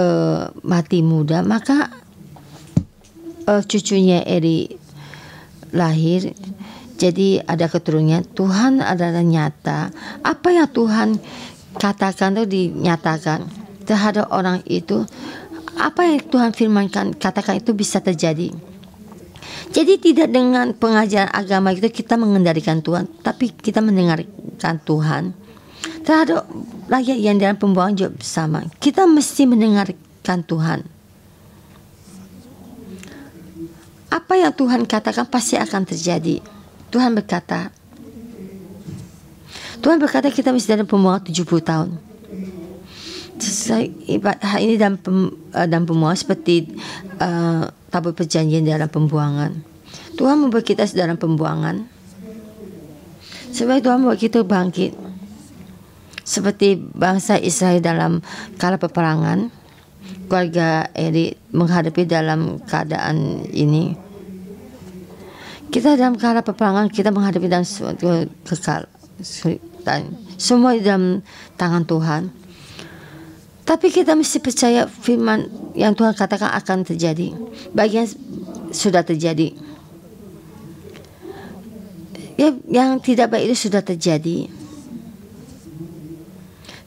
uh, mati muda. Maka uh, cucunya Eri lahir jadi ada keturunannya Tuhan adalah nyata. Apa yang Tuhan katakan itu dinyatakan terhadap orang itu apa yang Tuhan firmankan katakan itu bisa terjadi jadi tidak dengan pengajaran agama itu kita mengendalikan Tuhan tapi kita mendengarkan Tuhan terhadap rakyat yang dalam pembuangan juga sama kita mesti mendengarkan Tuhan apa yang Tuhan katakan pasti akan terjadi. Tuhan berkata, Tuhan berkata kita mesti dalam pembuangan 70 tahun. Hal ini dalam, pem, uh, dalam pembuangan seperti uh, tabut perjanjian dalam pembuangan. Tuhan membuat kita dalam pembuangan. Sebab Tuhan membuat kita bangkit. Seperti bangsa Israel dalam kala peperangan. Keluarga Eri menghadapi dalam keadaan ini kita dalam kala peperangan kita menghadapi dalam suatu kekal semua dalam tangan Tuhan. Tapi kita mesti percaya firman yang Tuhan katakan akan terjadi. Bagian sudah terjadi. Ya, yang tidak baik itu sudah terjadi.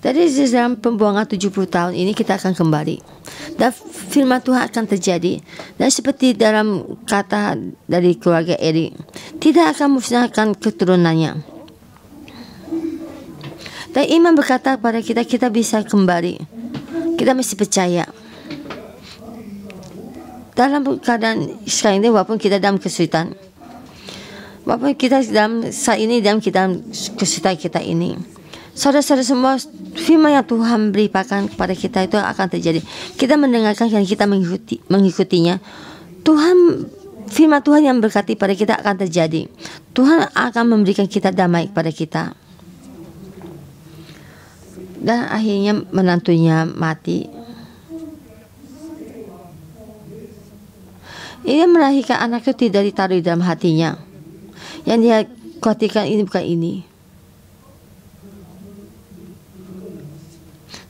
Dari dalam pembuangan 70 tahun ini kita akan kembali. Dan firman Tuhan akan terjadi. Dan seperti dalam kata dari keluarga Eri, tidak akan musnahkan keturunannya. Dan iman berkata kepada kita, kita bisa kembali. Kita mesti percaya. Dalam keadaan sekarang ini, walaupun kita dalam kesulitan, walaupun kita dalam saat ini dalam kita kesulitan kita ini, Saudara-saudara semua firman yang Tuhan berikan kepada kita itu akan terjadi. Kita mendengarkan dan kita mengikuti mengikutinya. Tuhan firman Tuhan yang berkati pada kita akan terjadi. Tuhan akan memberikan kita damai kepada kita. Dan akhirnya menantunya mati. Ia melahirkan anak itu tidak ditaruh di dalam hatinya. Yang dia khawatirkan ini bukan ini.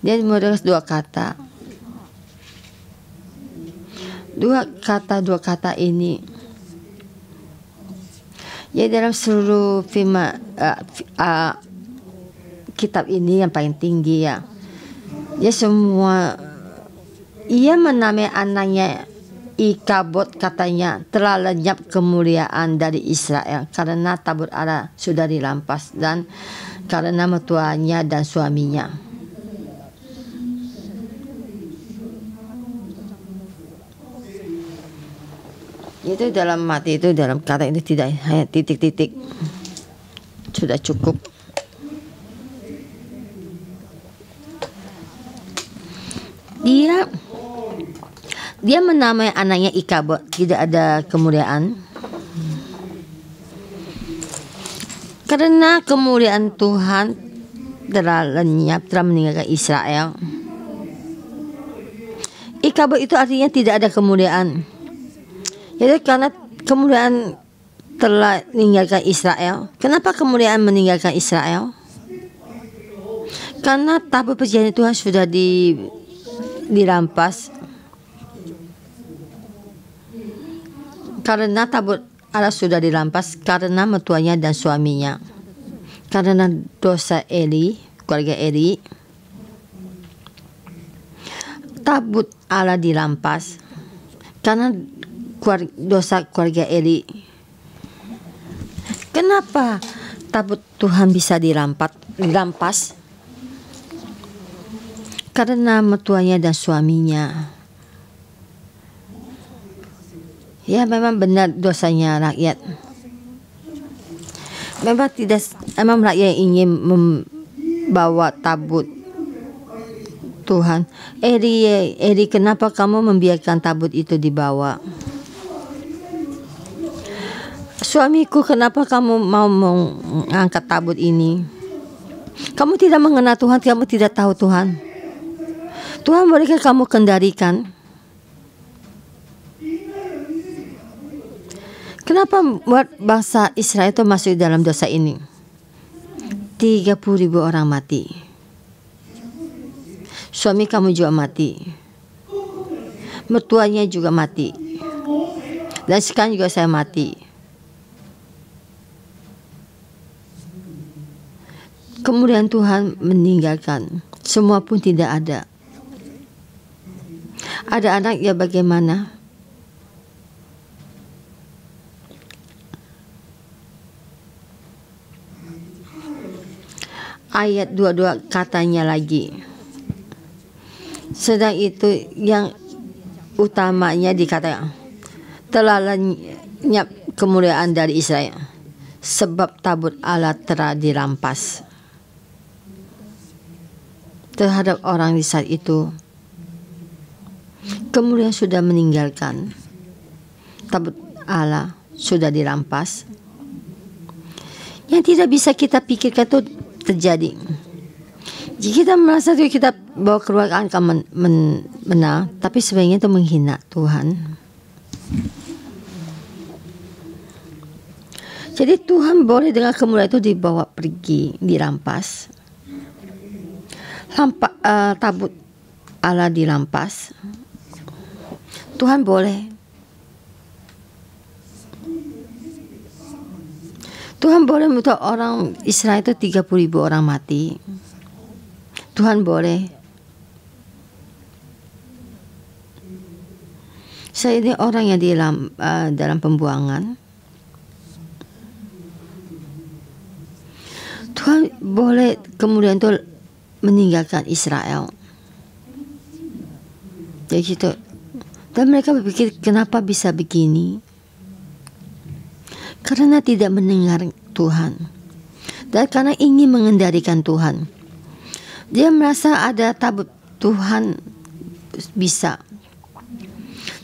Dia menulis dua kata. Dua kata dua kata ini. Ya dalam seluruh firman uh, uh, kitab ini yang paling tinggi ya. Ya semua ia menamai anaknya Ikabot katanya telah lenyap kemuliaan dari Israel karena tabur Allah sudah dirampas dan karena mertuanya dan suaminya. itu dalam mati itu dalam kata ini tidak hanya titik-titik sudah cukup dia dia menamai anaknya Ikabot tidak ada kemuliaan karena kemuliaan Tuhan telah lenyap telah meninggalkan Israel Ikabot itu artinya tidak ada kemuliaan jadi karena kemuliaan telah meninggalkan Israel. Kenapa kemuliaan meninggalkan Israel? Karena tabut perjanjian Tuhan sudah di, dirampas. Karena tabut Allah sudah dirampas karena mertuanya dan suaminya. Karena dosa Eli, keluarga Eli. Tabut Allah dirampas karena dosa keluarga Eli. Kenapa tabut Tuhan bisa dirampat, dirampas? Karena mertuanya dan suaminya. Ya memang benar dosanya rakyat. Memang tidak, memang rakyat ingin membawa tabut Tuhan. Eri, Eri, kenapa kamu membiarkan tabut itu dibawa? Suamiku, kenapa kamu mau mengangkat tabut ini? Kamu tidak mengenal Tuhan, kamu tidak tahu Tuhan. Tuhan bolehkah kamu kendalikan? Kenapa buat bangsa Israel itu masuk dalam dosa ini? 30 ribu orang mati. Suami kamu juga mati. Mertuanya juga mati. Dan sekarang juga saya mati. Kemudian Tuhan meninggalkan. Semua pun tidak ada. Ada anak ya bagaimana? Ayat 22 katanya lagi. Sedang itu yang utamanya dikatakan telah lenyap kemuliaan dari Israel sebab tabut Allah telah dirampas terhadap orang di saat itu kemudian sudah meninggalkan. Tabut Allah sudah dirampas. Yang tidak bisa kita pikirkan itu terjadi. Jika kita merasa itu kita bawa keluar angka men, men, menang tapi sebenarnya itu menghina Tuhan. Jadi Tuhan boleh dengan kemuliaan itu dibawa pergi dirampas. Lampa, uh, tabut Allah dirampas Tuhan boleh. Tuhan boleh untuk orang Israel itu 30 ribu orang mati. Tuhan boleh. Saya ini orang yang di dalam, uh, dalam pembuangan. Tuhan boleh kemudian itu meninggalkan Israel. Jadi gitu. Dan mereka berpikir kenapa bisa begini? Karena tidak mendengar Tuhan. Dan karena ingin mengendalikan Tuhan. Dia merasa ada tabut Tuhan bisa.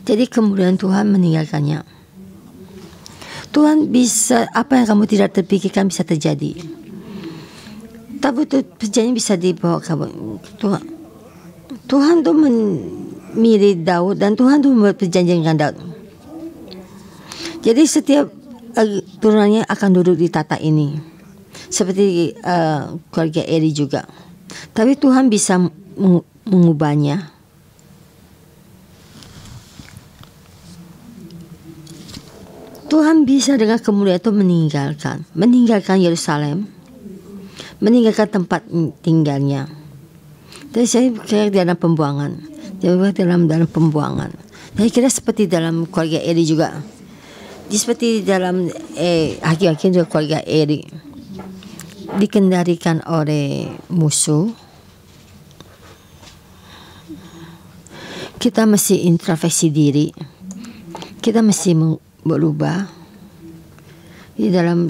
Jadi kemudian Tuhan meninggalkannya. Tuhan bisa apa yang kamu tidak terpikirkan bisa terjadi. Tabut perjanjian bisa dibawa kamu. Tuhan Tuhan tuh men, mirip Daud dan Tuhan tuh membuat perjanjian dengan Daud. Jadi setiap uh, turunannya akan duduk di tata ini. Seperti uh, keluarga Eri juga. Tapi Tuhan bisa mengubahnya. Tuhan bisa dengan kemuliaan itu meninggalkan, meninggalkan Yerusalem, meninggalkan tempat tinggalnya. Dan saya kira dalam pembuangan juga dalam dalam pembuangan. Saya kira seperti dalam keluarga Eri juga. Seperti dalam eh, hakim-hakim juga keluarga Eri dikendalikan oleh musuh. Kita mesti introspeksi diri. Kita mesti berubah. Di dalam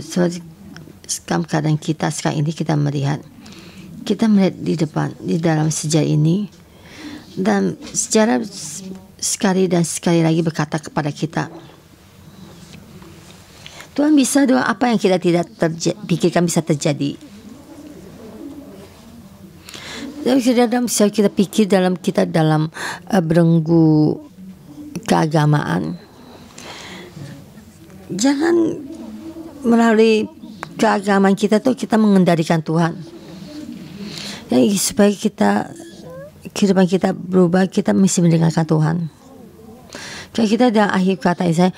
keadaan kita sekarang ini kita melihat kita melihat di depan di dalam sejarah ini dan secara sekali dan sekali lagi berkata kepada kita Tuhan bisa doa apa yang kita tidak pikirkan bisa terjadi. Dan dalam kita pikir dalam kita dalam uh, berenggu keagamaan. Jangan melalui keagamaan kita tuh kita mengendalikan Tuhan. Ya supaya kita kehidupan kita berubah, kita mesti mendengarkan Tuhan. Kalau kita ada akhir kata saya,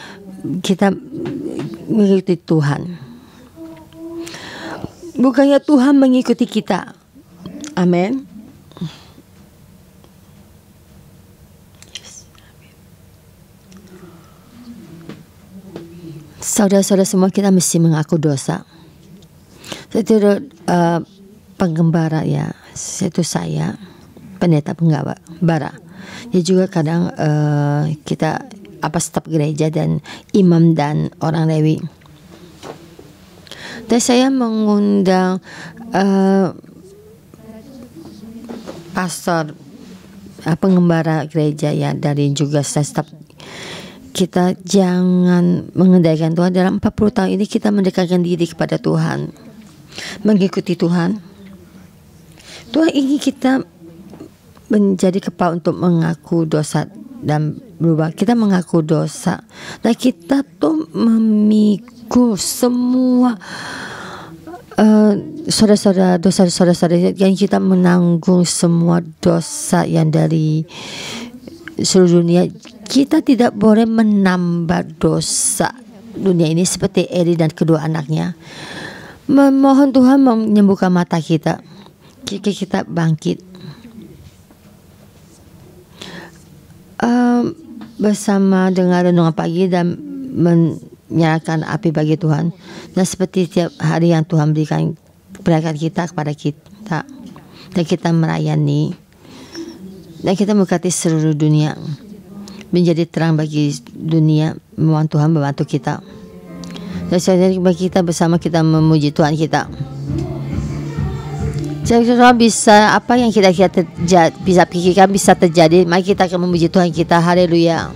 kita mengikuti Tuhan. Bukannya Tuhan mengikuti kita. Amin. Saudara-saudara semua kita mesti mengaku dosa. Itu uh, penggembara ya, itu saya pendeta penggembara. Ya juga kadang uh, kita apa staf gereja dan imam dan orang Lewi. Dan saya mengundang uh, pastor uh, pengembara gereja ya dari juga staf kita jangan mengendalikan Tuhan. Dalam 40 tahun ini kita mendekatkan diri kepada Tuhan. Mengikuti Tuhan. Tuhan ingin kita menjadi kepala untuk mengaku dosa dan berubah. Kita mengaku dosa. Dan kita tuh memikul semua uh, saudara-saudara dosa saudara-saudara yang kita menanggung semua dosa yang dari seluruh dunia. Kita tidak boleh menambah dosa dunia ini seperti Eli dan kedua anaknya. Memohon Tuhan menyembuhkan mata kita. Kita bangkit um, bersama dengan renungan pagi dan menyalakan api bagi Tuhan. Dan seperti tiap hari yang Tuhan berikan berkat kita kepada kita. Dan kita melayani dan kita memberkati seluruh dunia. Menjadi terang bagi dunia mohon Tuhan membantu kita. Dan bagi kita bersama kita memuji Tuhan kita. Jadi bisa apa yang kita kita terjadi, bisa pikirkan bisa terjadi. Mari kita akan memuji Tuhan kita. Haleluya.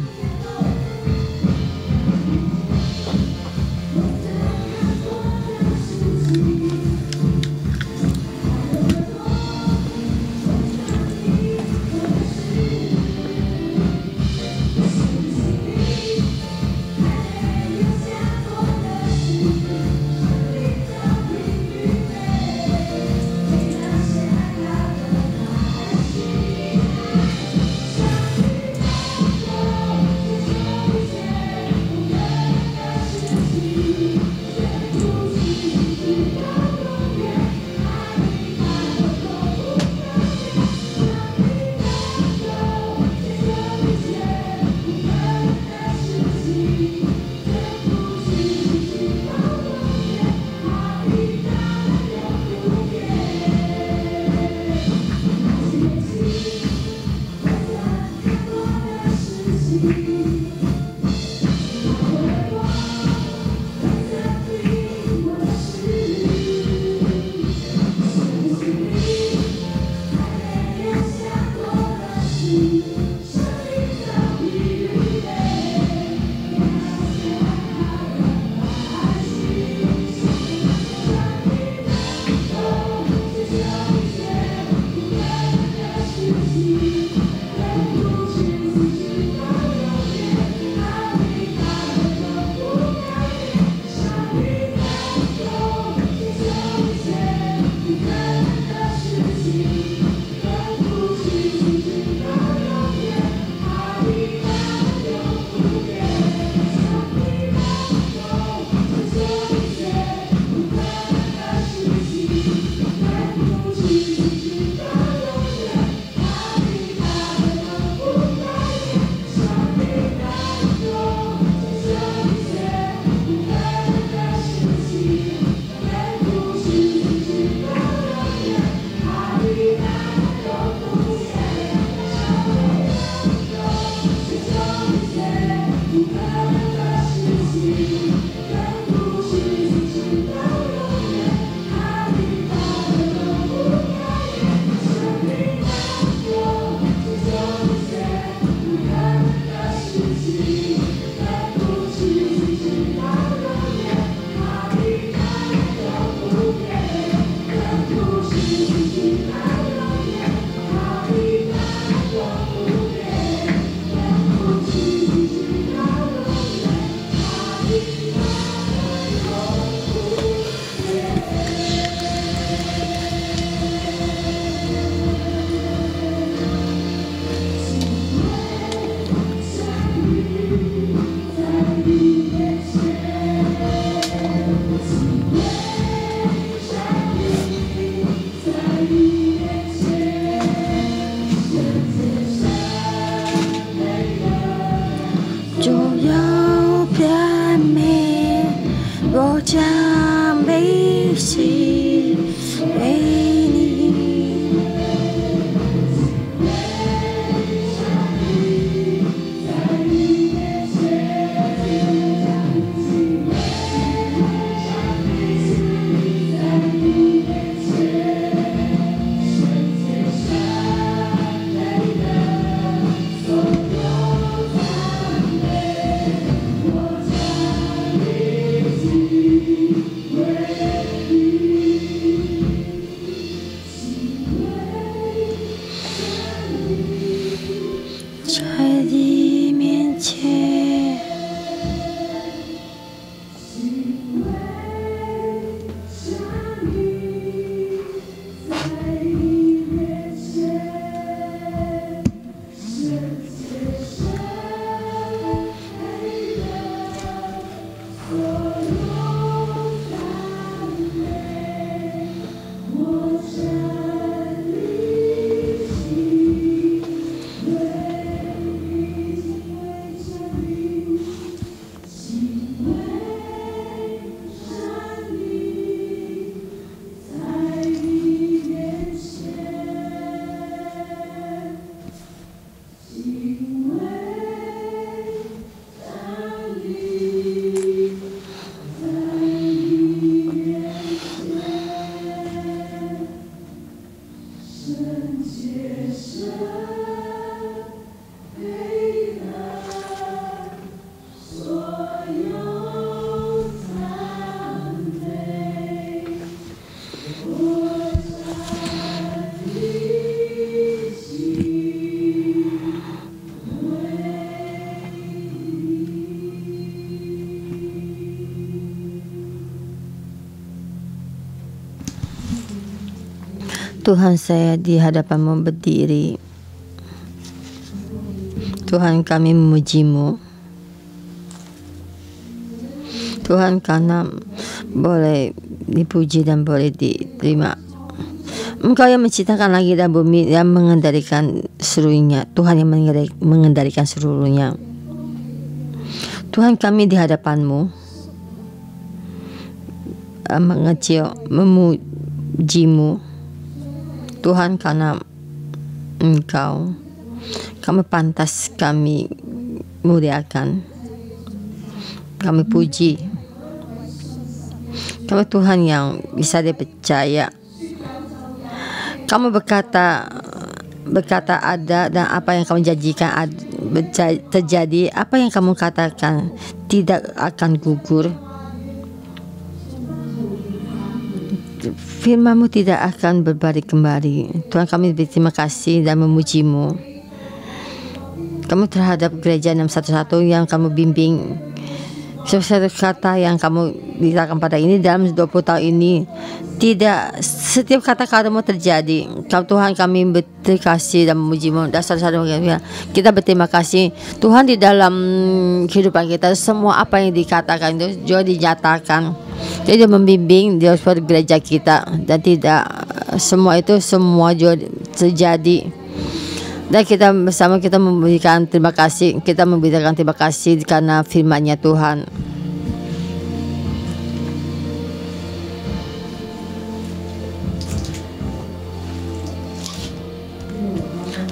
Tuhan saya di hadapanmu berdiri. Tuhan kami memujimu. Tuhan karena boleh dipuji dan boleh diterima. Engkau yang menciptakan langit dan bumi yang mengendalikan seluruhnya. Tuhan yang mengendalikan seluruhnya. Tuhan kami di hadapanmu. Mengecil memujimu Tuhan karena Engkau. Kami pantas kami muliakan. Kami puji. Kami Tuhan yang bisa dipercaya. Kamu berkata berkata ada dan apa yang kamu janjikan terjadi apa yang kamu katakan tidak akan gugur firmanmu tidak akan berbalik kembali. Tuhan kami berterima kasih dan memujimu. Kamu terhadap gereja 611 yang kamu bimbing satu kata yang kamu bicarakan pada ini dalam 20 tahun ini tidak setiap kata-katamu terjadi. Kau Tuhan kami berterima kasih dan memujimu dasar satu kita berterima kasih Tuhan di dalam kehidupan kita semua apa yang dikatakan itu juga dinyatakan. Dia membimbing dia seperti gereja kita. Dan tidak semua itu semua juga terjadi. Dan kita bersama kita memberikan terima kasih kita memberikan terima kasih karena firman-Nya Tuhan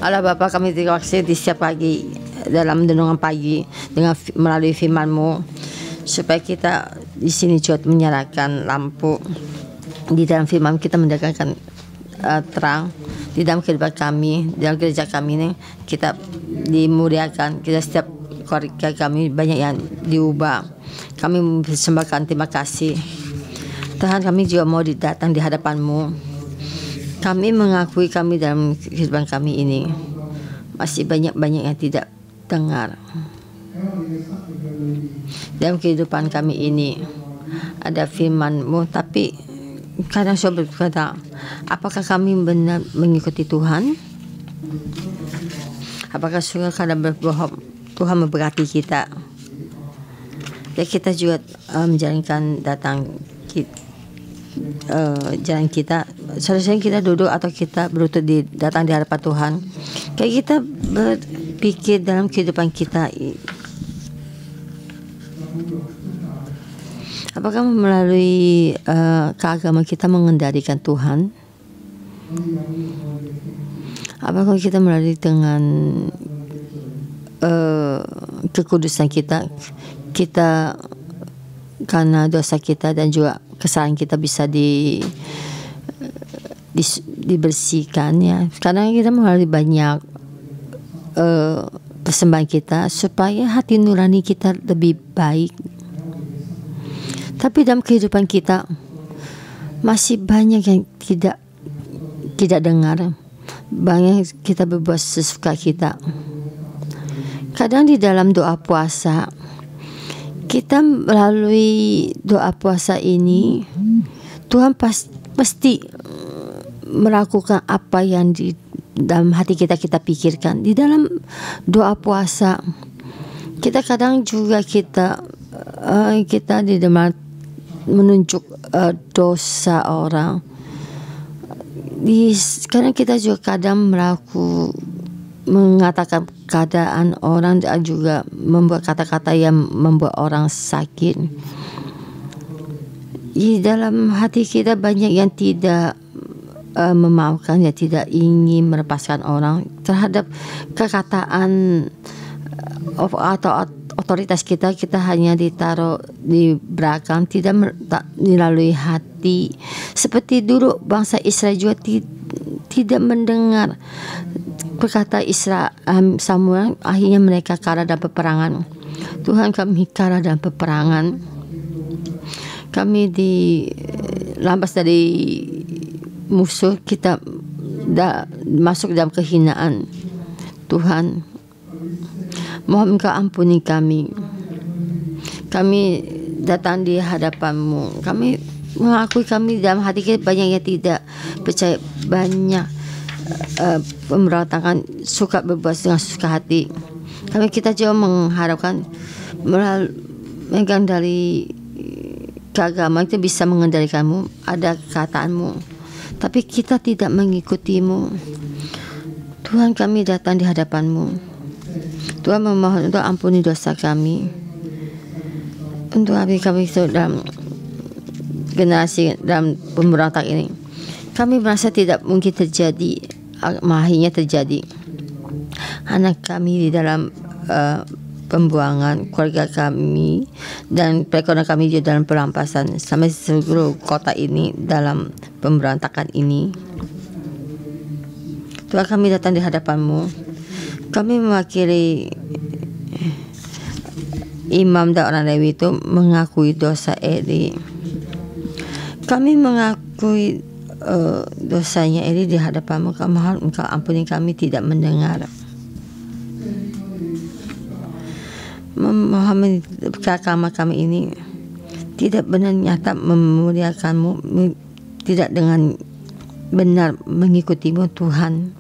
Allah Bapa kami terima kasih di setiap pagi dalam renungan pagi dengan melalui firman-Mu supaya kita di sini juga menyalakan lampu di dalam firman kita mendapatkan uh, terang di dalam kehidupan kami, di dalam gereja kami ini kita dimuliakan, kita setiap keluarga kami banyak yang diubah. Kami mempersembahkan terima kasih. Tuhan kami juga mau datang di hadapanmu. Kami mengakui kami dalam kehidupan kami ini masih banyak-banyak yang tidak dengar. Dalam kehidupan kami ini ada firmanmu tapi kadang saya berkata, apakah kami benar mengikuti Tuhan? Apakah suka kadang berbohong Tuhan memberkati kita? Dan kita juga uh, menjalankan datang kita, uh, jalan kita. Selesai kita duduk atau kita berlutut di datang di hadapan Tuhan. Kayak kita berpikir dalam kehidupan kita Apakah melalui uh, keagamaan kita mengendalikan Tuhan? Apakah kita melalui dengan uh, kekudusan kita, kita karena dosa kita dan juga kesalahan kita bisa di, di dibersihkan ya. Karena kita melalui banyak uh, persembahan kita supaya hati nurani kita lebih baik tapi dalam kehidupan kita masih banyak yang tidak tidak dengar. Banyak kita berbuat sesuka kita. Kadang di dalam doa puasa kita melalui doa puasa ini Tuhan pas, pasti melakukan apa yang di dalam hati kita kita pikirkan. Di dalam doa puasa kita kadang juga kita uh, kita di dalam menunjuk uh, dosa orang. Di sekarang kita juga kadang melakukan mengatakan keadaan orang dan juga membuat kata-kata yang membuat orang sakit. Di dalam hati kita banyak yang tidak uh, memaafkan, yang tidak ingin melepaskan orang terhadap kekataan uh, atau otoritas kita kita hanya ditaruh di belakang tidak melalui hati seperti dulu bangsa Israel juga tidak mendengar berkata Isra um, Samuel akhirnya mereka kalah dalam peperangan. Tuhan kami kalah dalam peperangan. Kami di lampas dari musuh kita dah masuk dalam kehinaan. Tuhan mohon engkau ampuni kami. Kami datang di hadapanmu. Kami mengakui kami dalam hati kita banyak yang tidak percaya banyak uh, pemberontakan suka berbuat dengan suka hati. Kami kita juga mengharapkan megang dari keagamaan itu bisa mengendalikanmu, ada kataanmu. Tapi kita tidak mengikutimu. Tuhan kami datang di hadapanmu. Tuhan memohon untuk ampuni dosa kami. Untuk hari kami itu dalam generasi dalam pemberontak ini. Kami merasa tidak mungkin terjadi akhirnya terjadi. Anak kami di dalam uh, pembuangan keluarga kami dan perekonomian kami juga dalam perampasan sampai seluruh kota ini dalam pemberontakan ini. Tuhan kami datang di hadapanmu. Kami mewakili imam dan orang Lewi itu mengakui dosa Eri kami mengakui uh, dosanya ini di hadapanmu mohon engkau ampuni kami tidak mendengar. Memahami kekama kami ini tidak benar nyata memuliakanmu tidak dengan benar mengikutimu Tuhan.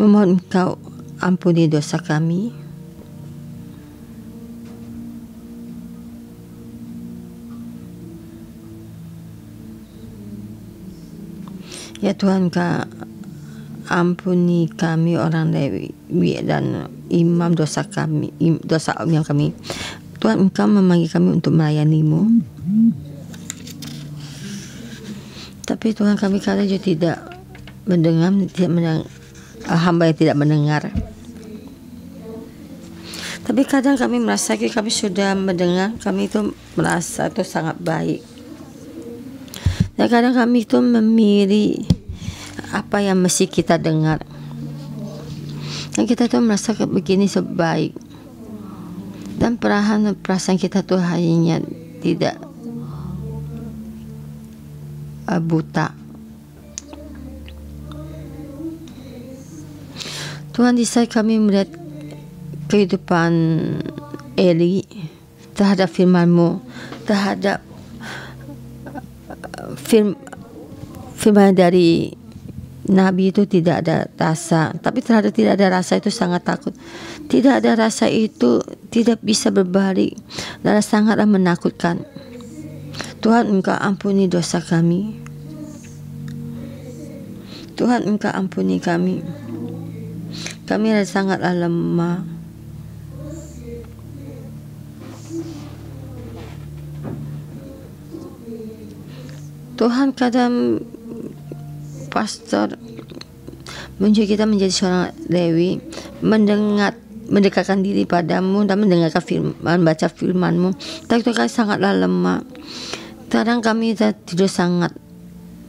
Memohon engkau ampuni dosa kami Ya Tuhan ka ampuni kami orang Lewi dan imam dosa kami dosa imam kami. Tuhan engkau memanggil kami untuk melayanimu. Tapi Tuhan kami kadang juga tidak mendengar tidak mendengar hamba yang tidak mendengar. Tapi kadang kami merasa kami sudah mendengar kami itu merasa itu sangat baik dan kadang kami itu memilih apa yang mesti kita dengar. Dan kita tuh merasa begini sebaik. Dan perasaan perasaan kita tuh hanya tidak uh, buta. Tuhan di saat kami melihat kehidupan Eli terhadap firman-Mu, terhadap film firman dari Nabi itu tidak ada rasa, tapi terhadap tidak ada rasa itu sangat takut. Tidak ada rasa itu tidak bisa berbalik dan sangatlah menakutkan. Tuhan engkau ampuni dosa kami. Tuhan engkau ampuni kami. Kami sangatlah lemah. Tuhan kadang pastor menjadi kita menjadi seorang Lewi mendengar mendekatkan diri padamu dan mendengarkan firman baca firmanmu. Tapi kali sangatlah lemah. Kadang kami tidur sangat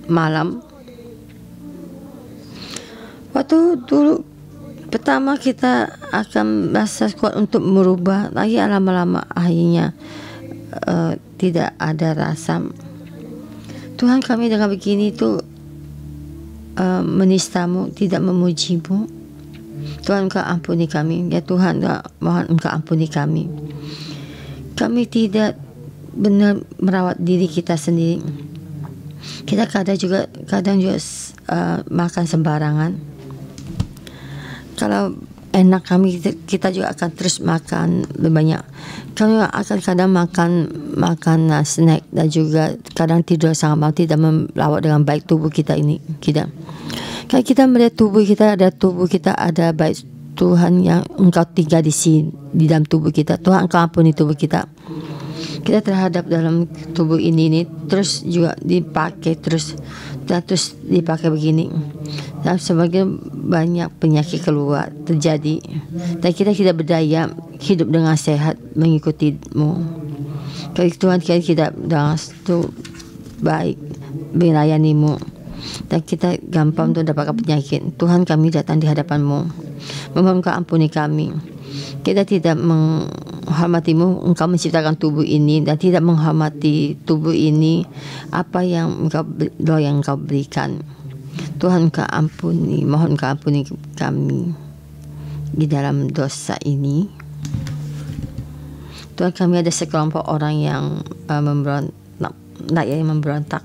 malam. Waktu dulu pertama kita akan merasa kuat untuk merubah lagi lama-lama akhirnya uh, tidak ada rasa Tuhan kami dengan begini itu uh, menistamu, tidak memujimu. Tuhan engkau ampuni kami. Ya Tuhan mohon engkau ampuni kami. Kami tidak benar merawat diri kita sendiri. Kita kadang juga kadang juga uh, makan sembarangan. Kalau enak kami kita juga akan terus makan banyak. Kami akan kadang makan makan uh, snack dan juga kadang tidur sangat malam tidak melawat dengan baik tubuh kita ini kita. Kalau kita melihat tubuh kita ada tubuh kita ada baik Tuhan yang engkau tinggal di sini di dalam tubuh kita. Tuhan engkau ampuni tubuh kita kita terhadap dalam tubuh ini ini terus juga dipakai terus dan terus dipakai begini. Dan sebagai banyak penyakit keluar terjadi dan kita tidak berdaya hidup dengan sehat mengikutimu. Kalau Tuhan kita tidak dengan itu baik melayanimu. Dan kita gampang untuk dapatkan penyakit. Tuhan kami datang di hadapanmu. Memohon kau ampuni kami kita tidak menghormatimu. Engkau menciptakan tubuh ini dan tidak menghormati tubuh ini. Apa yang engkau doa yang engkau berikan? Tuhan kau ampuni mohon kau ampuni kami di dalam dosa ini. Tuhan kami ada sekelompok orang yang uh, memberontak yang memberontak.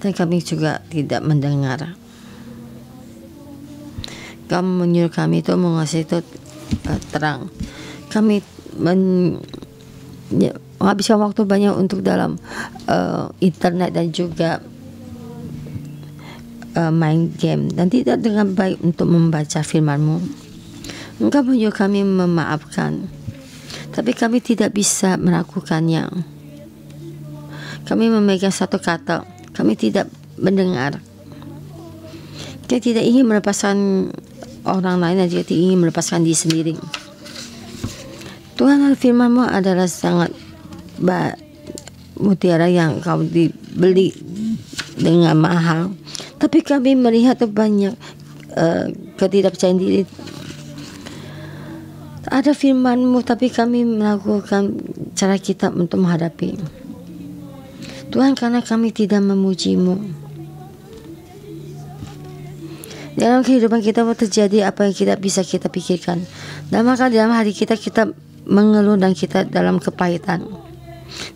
Dan kami juga tidak mendengar. Kamu menyuruh kami itu menguasai itu uh, terang. Kami men, ya, menghabiskan waktu banyak untuk dalam uh, internet dan juga uh, main game dan tidak dengan baik untuk membaca firmanmu. Engkau menyuruh kami memaafkan, tapi kami tidak bisa melakukannya. Kami memegang satu kata, kami tidak mendengar. Kita tidak ingin melepaskan orang lain dan juga ingin melepaskan diri sendiri. Tuhan firmanmu adalah sangat mutiara yang kau dibeli dengan mahal. Tapi kami melihat banyak uh, ketidakpercayaan diri. Ada firmanmu tapi kami melakukan cara kita untuk menghadapi. Tuhan karena kami tidak memujimu dalam kehidupan kita terjadi apa yang kita bisa kita pikirkan. Dan maka dalam hati kita kita mengeluh dan kita dalam kepahitan.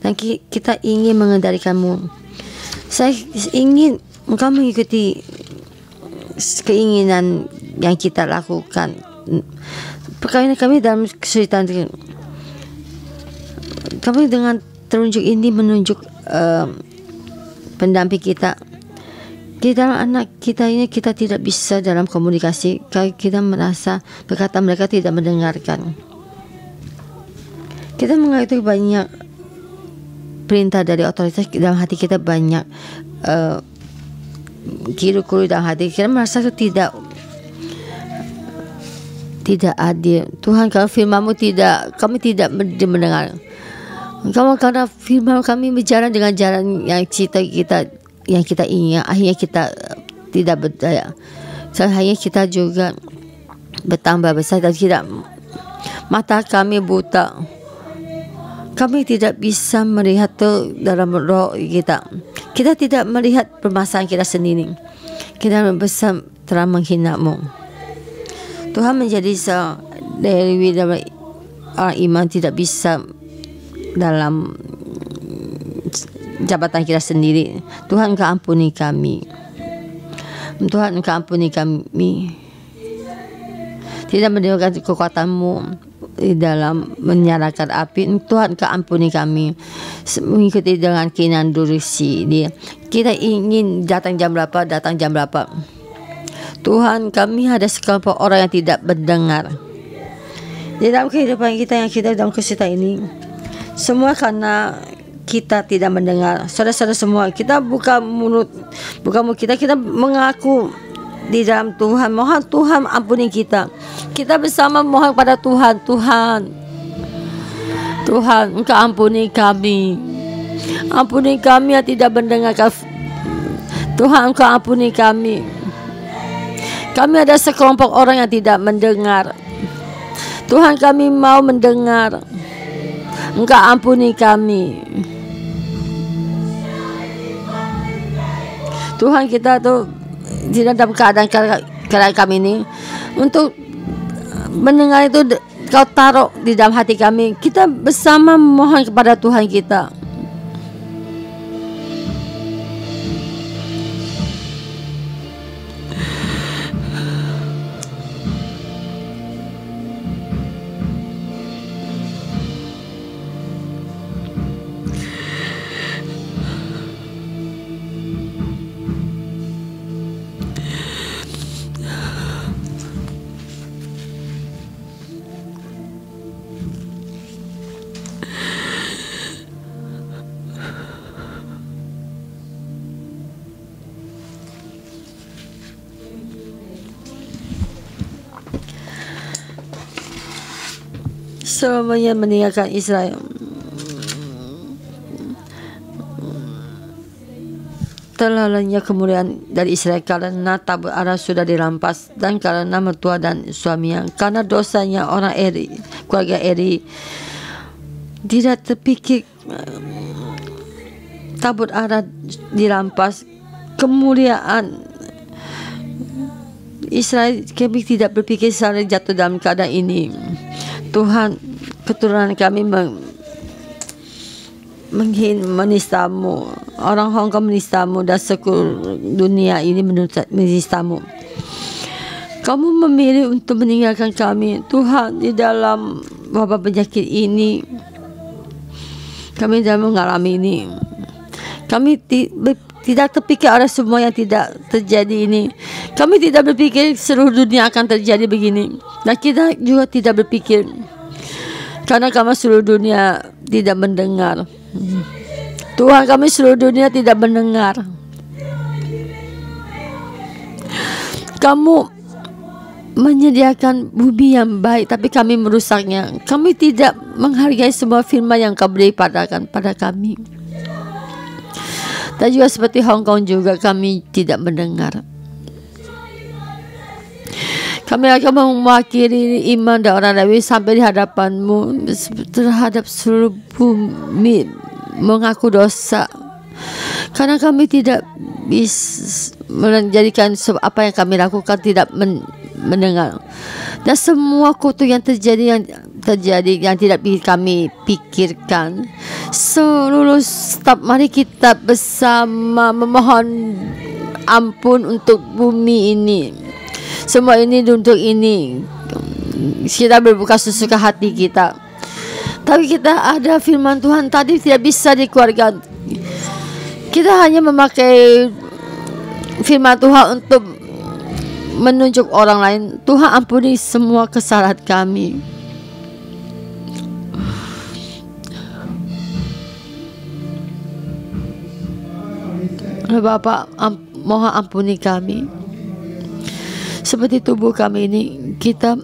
Dan kita ingin mengendalikanmu saya ingin engkau mengikuti keinginan yang kita lakukan. Perkahwinan kami dalam kesulitan kami dengan terunjuk ini menunjuk uh, pendamping kita di dalam anak kita ini kita tidak bisa dalam komunikasi. Kalau kita merasa perkataan mereka tidak mendengarkan. Kita mengikuti banyak perintah dari otoritas dalam hati kita banyak uh, kiru-kiru dalam hati kita. Merasa tidak tidak adil. Tuhan kalau firmanmu tidak kami tidak mendengar. Kamu karena firman kami bicara dengan jalan yang cita kita yang kita ingin akhirnya kita eh, tidak berdaya akhirnya kita juga bertambah besar dan tidak mata kami buta. Kami tidak bisa melihat tu dalam roh kita. Kita tidak melihat permasalahan kita sendiri. Kita bisa telah menghinamu. Tuhan menjadi se dari orang iman tidak bisa dalam jabatan kita sendiri. Tuhan engkau ampuni kami. Tuhan engkau ampuni kami. Tidak mendengarkan kekuatanmu di dalam menyalakan api. Tuhan engkau ampuni kami. Mengikuti dengan kinan durusi dia. Kita ingin datang jam berapa, datang jam berapa. Tuhan kami ada sekelompok orang yang tidak mendengar. Di dalam kehidupan kita yang kita dalam kesulitan ini. Semua karena kita tidak mendengar. Saudara-saudara semua kita buka mulut buka mulut kita kita mengaku di dalam Tuhan. Mohon Tuhan ampuni kita. Kita bersama mohon pada Tuhan Tuhan. Tuhan engkau ampuni kami. Ampuni kami yang tidak mendengar Tuhan engkau ampuni kami. Kami ada sekelompok orang yang tidak mendengar. Tuhan kami mau mendengar. Engkau ampuni kami. Tuhan kita tuh tidak dalam keadaan keadaan kami ini untuk mendengar itu kau taruh di dalam hati kami kita bersama mohon kepada Tuhan kita selamanya meninggalkan Israel. Telah lenyap kemuliaan dari Israel karena tabut arah sudah dirampas dan karena mertua dan suaminya. Karena dosanya orang Eri keluarga Eri tidak terpikir tabut arah dirampas. Kemuliaan Israel kami tidak berpikir secara jatuh dalam keadaan ini. Tuhan keturunan kami meng, menghin menistamu. Orang Hong Kong menistamu dan seluruh dunia ini menistamu. Kamu memilih untuk meninggalkan kami. Tuhan di dalam wabah penyakit ini kami tidak mengalami ini. Kami tidak terpikir ada semua yang tidak terjadi ini. Kami tidak berpikir seluruh dunia akan terjadi begini. Dan kita juga tidak berpikir karena kami seluruh dunia tidak mendengar. Tuhan kami seluruh dunia tidak mendengar. Kamu menyediakan bumi yang baik tapi kami merusaknya. Kami tidak menghargai semua firman yang kau beri padakan pada kami. Dan juga seperti Hong Kong juga kami tidak mendengar. Kami akan mewakili iman dan orang Nabi sampai di hadapanmu terhadap seluruh bumi mengaku dosa. Karena kami tidak bisa menjadikan apa yang kami lakukan tidak men mendengar. Dan semua kutu yang terjadi yang terjadi yang tidak kami pikirkan. Seluruh staf mari kita bersama memohon ampun untuk bumi ini semua ini untuk ini. Kita berbuka sesuka hati kita. Tapi kita ada firman Tuhan tadi tidak bisa dikeluarkan. Kita hanya memakai firman Tuhan untuk menunjuk orang lain. Tuhan ampuni semua kesalahan kami. Bapak am mohon ampuni kami seperti tubuh kami ini kita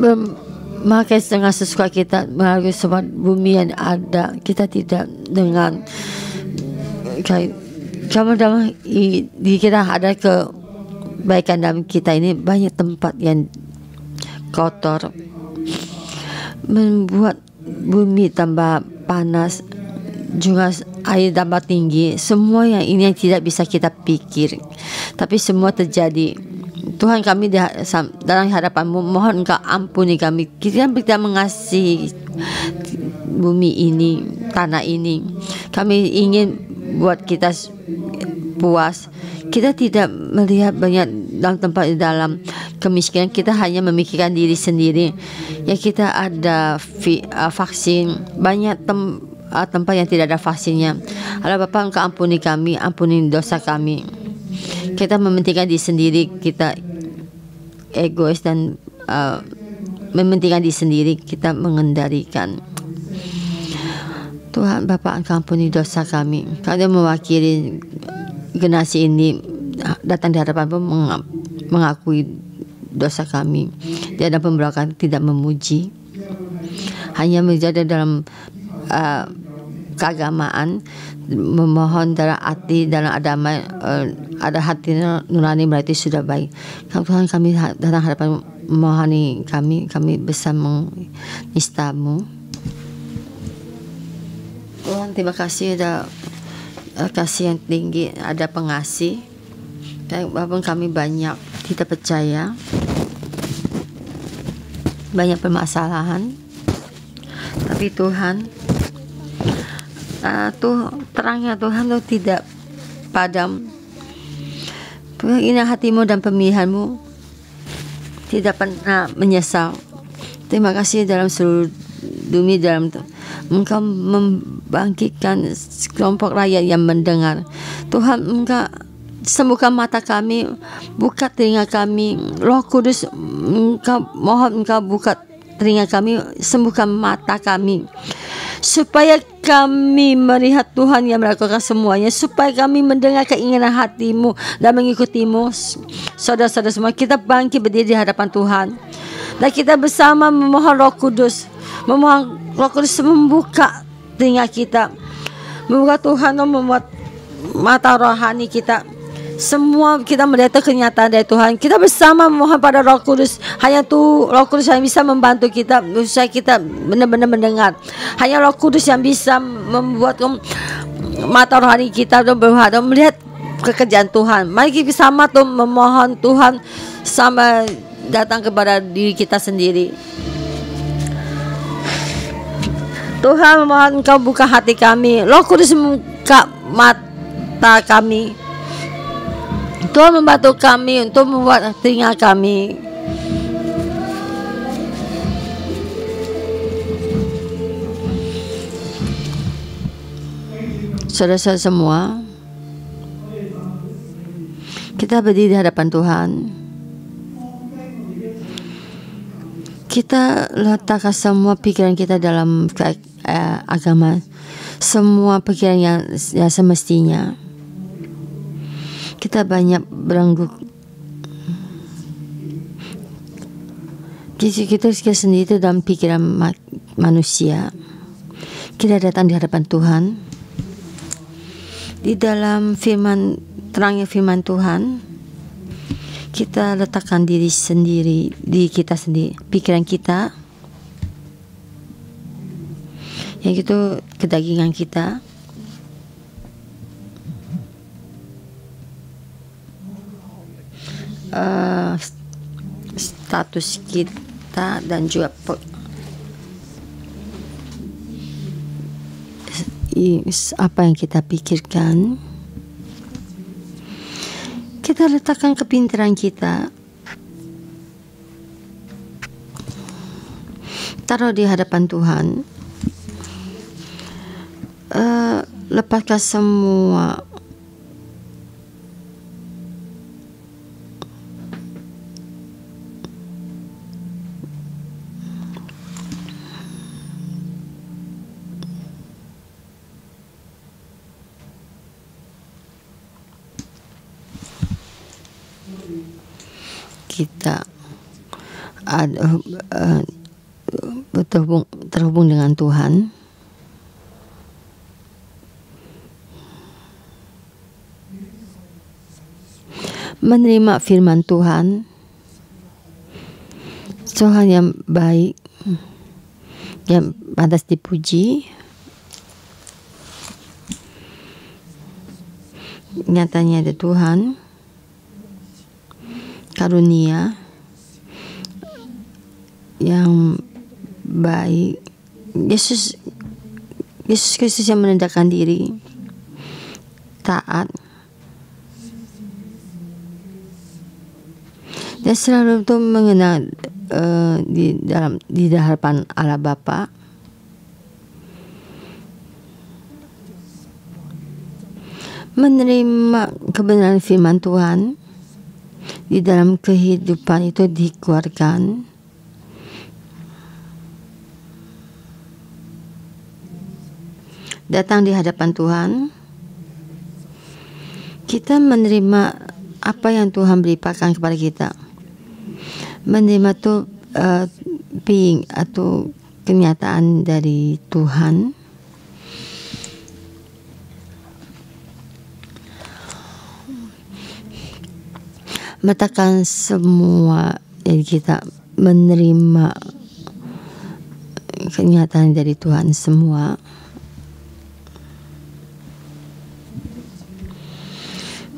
memakai setengah sesuka kita melalui semua bumi yang ada. Kita tidak dengan kayak sama dalam di kita ada kebaikan dalam kita ini. Banyak tempat yang kotor. Membuat bumi tambah panas juga air tambah tinggi. Semua yang ini yang tidak bisa kita pikir tapi semua terjadi. Tuhan kami dalam hadapanmu mohon engkau ampuni kami. Kita tidak mengasihi bumi ini tanah ini. Kami ingin buat kita puas. Kita tidak melihat banyak dalam tempat di dalam kemiskinan. Kita hanya memikirkan diri sendiri. Ya kita ada vaksin. Banyak tem tempat yang tidak ada vaksinnya. Allah Bapak engkau ampuni kami ampuni dosa kami kita mementingkan diri sendiri kita egois dan uh, mementingkan diri sendiri kita mengendalikan. Tuhan Bapak ampuni dosa kami. Kalian mewakili generasi ini datang di hadapan mengakui dosa kami. Dia ada pembelakan tidak memuji. Hanya menjadi dalam uh, keagamaan memohon dalam hati dalam adama uh, ada hati nurani berarti sudah baik. Tuhan kami datang hadapan mohoni kami kami bisa mengistamu. Tuhan terima kasih ada uh, kasih yang tinggi ada pengasih walaupun kami banyak tidak percaya, banyak permasalahan, tapi Tuhan, uh, tuh terangnya Tuhan tuh tidak padam. Ini hatimu dan pemilihanmu tidak pernah menyesal. Terima kasih dalam seluruh dunia dalam Engkau membangkitkan kelompok rakyat yang mendengar. Tuhan Engkau sembuhkan mata kami, buka telinga kami. Roh Kudus, Engkau mohon Engkau buka telinga kami, sembuhkan mata kami. Supaya kami melihat Tuhan yang melakukan semuanya. Supaya kami mendengar keinginan hatimu Dan mengikutimu. Saudara-saudara semua Kita bangkit berdiri di hadapan Tuhan. Dan kita bersama memohon roh kudus. Memohon roh kudus membuka telinga kita. Membuka Tuhan membuat mata rohani kita semua kita melihat kenyataan dari Tuhan. Kita bersama memohon pada Roh Kudus. Hanya tuh Roh Kudus yang bisa membantu kita supaya kita benar-benar mendengar. Hanya Roh Kudus yang bisa membuat mata rohani kita dan berhadap melihat pekerjaan Tuhan. Mari kita bersama tuh memohon Tuhan sama datang kepada diri kita sendiri. Tuhan memohon Engkau buka hati kami. Roh Kudus membuka mata kami Tuhan membantu kami untuk membuat telinga kami. Saudara-saudara semua Kita berdiri di hadapan Tuhan. Kita letakkan semua pikiran kita dalam uh, agama Semua pikiran yang, yang semestinya kita banyak berangguk. Kita, kita sendiri itu dalam pikiran ma manusia. Kita datang di hadapan Tuhan. Di dalam firman terangnya firman Tuhan kita letakkan diri sendiri di kita sendiri pikiran kita. Yang itu kedagingan kita uh, status kita dan juga apa yang kita pikirkan. Kita letakkan kepintaran kita. Taruh di hadapan Tuhan. Uh, lepaskan semua kita ada uh, terhubung terhubung dengan Tuhan. Menerima firman Tuhan. Tuhan yang baik yang pantas dipuji. Nyatanya ada Tuhan karunia yang baik. Yesus Yesus Kristus yang menandakan diri taat dan selalu itu mengenal uh, di dalam di hadapan Allah Bapa. Menerima kebenaran firman Tuhan di dalam kehidupan itu dikeluarkan. Datang di hadapan Tuhan. Kita menerima apa yang Tuhan berikan kepada kita. Menerima itu uh, being atau kenyataan dari Tuhan meletakkan semua jadi kita menerima kenyataan dari Tuhan semua.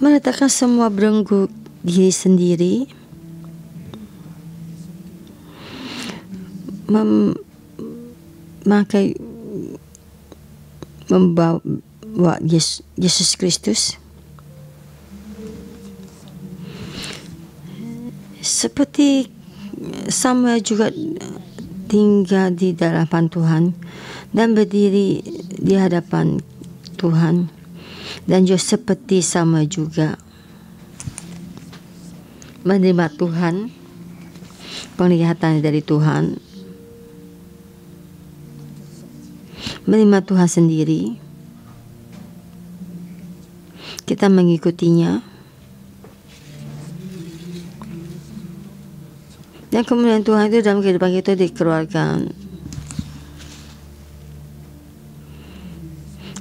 Meletakkan semua berenggut diri sendiri. Memakai membawa Yesus Kristus. Seperti Samuel juga tinggal di hadapan Tuhan dan berdiri di hadapan Tuhan. Dan juga seperti sama juga menerima Tuhan penglihatan dari Tuhan menerima Tuhan sendiri. Kita mengikutinya dan kemudian Tuhan itu dalam kehidupan kita dikeluarkan.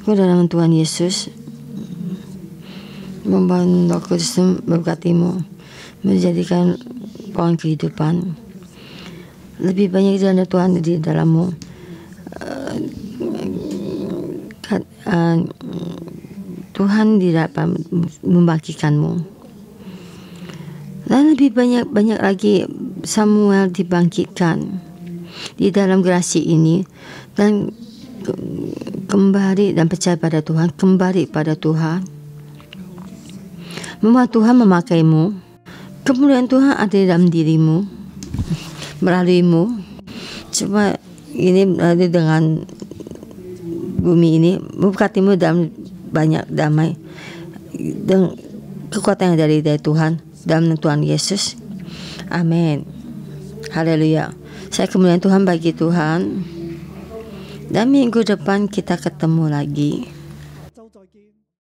Dalam Tuhan Yesus. Membangun Roh Kudus memberkatimu. Menjadikan pohon kehidupan. Lebih banyak jalan Tuhan di dalammu. Uh, uh, Tuhan di dalam membagikanmu dan lebih banyak banyak lagi Samuel dibangkitkan di dalam gerasi ini dan kembali dan percaya pada Tuhan, kembali pada Tuhan. Memang Tuhan memakaimu, kemuliaan Tuhan ada dalam dirimu, melaluimu. Cuma ini ada dengan bumi ini memberkatimu dalam banyak damai dan kekuatan yang dari, dari Tuhan dalam Tuhan Yesus. Amin. Haleluya. Saya kemuliaan Tuhan bagi Tuhan. Dan minggu depan kita ketemu lagi.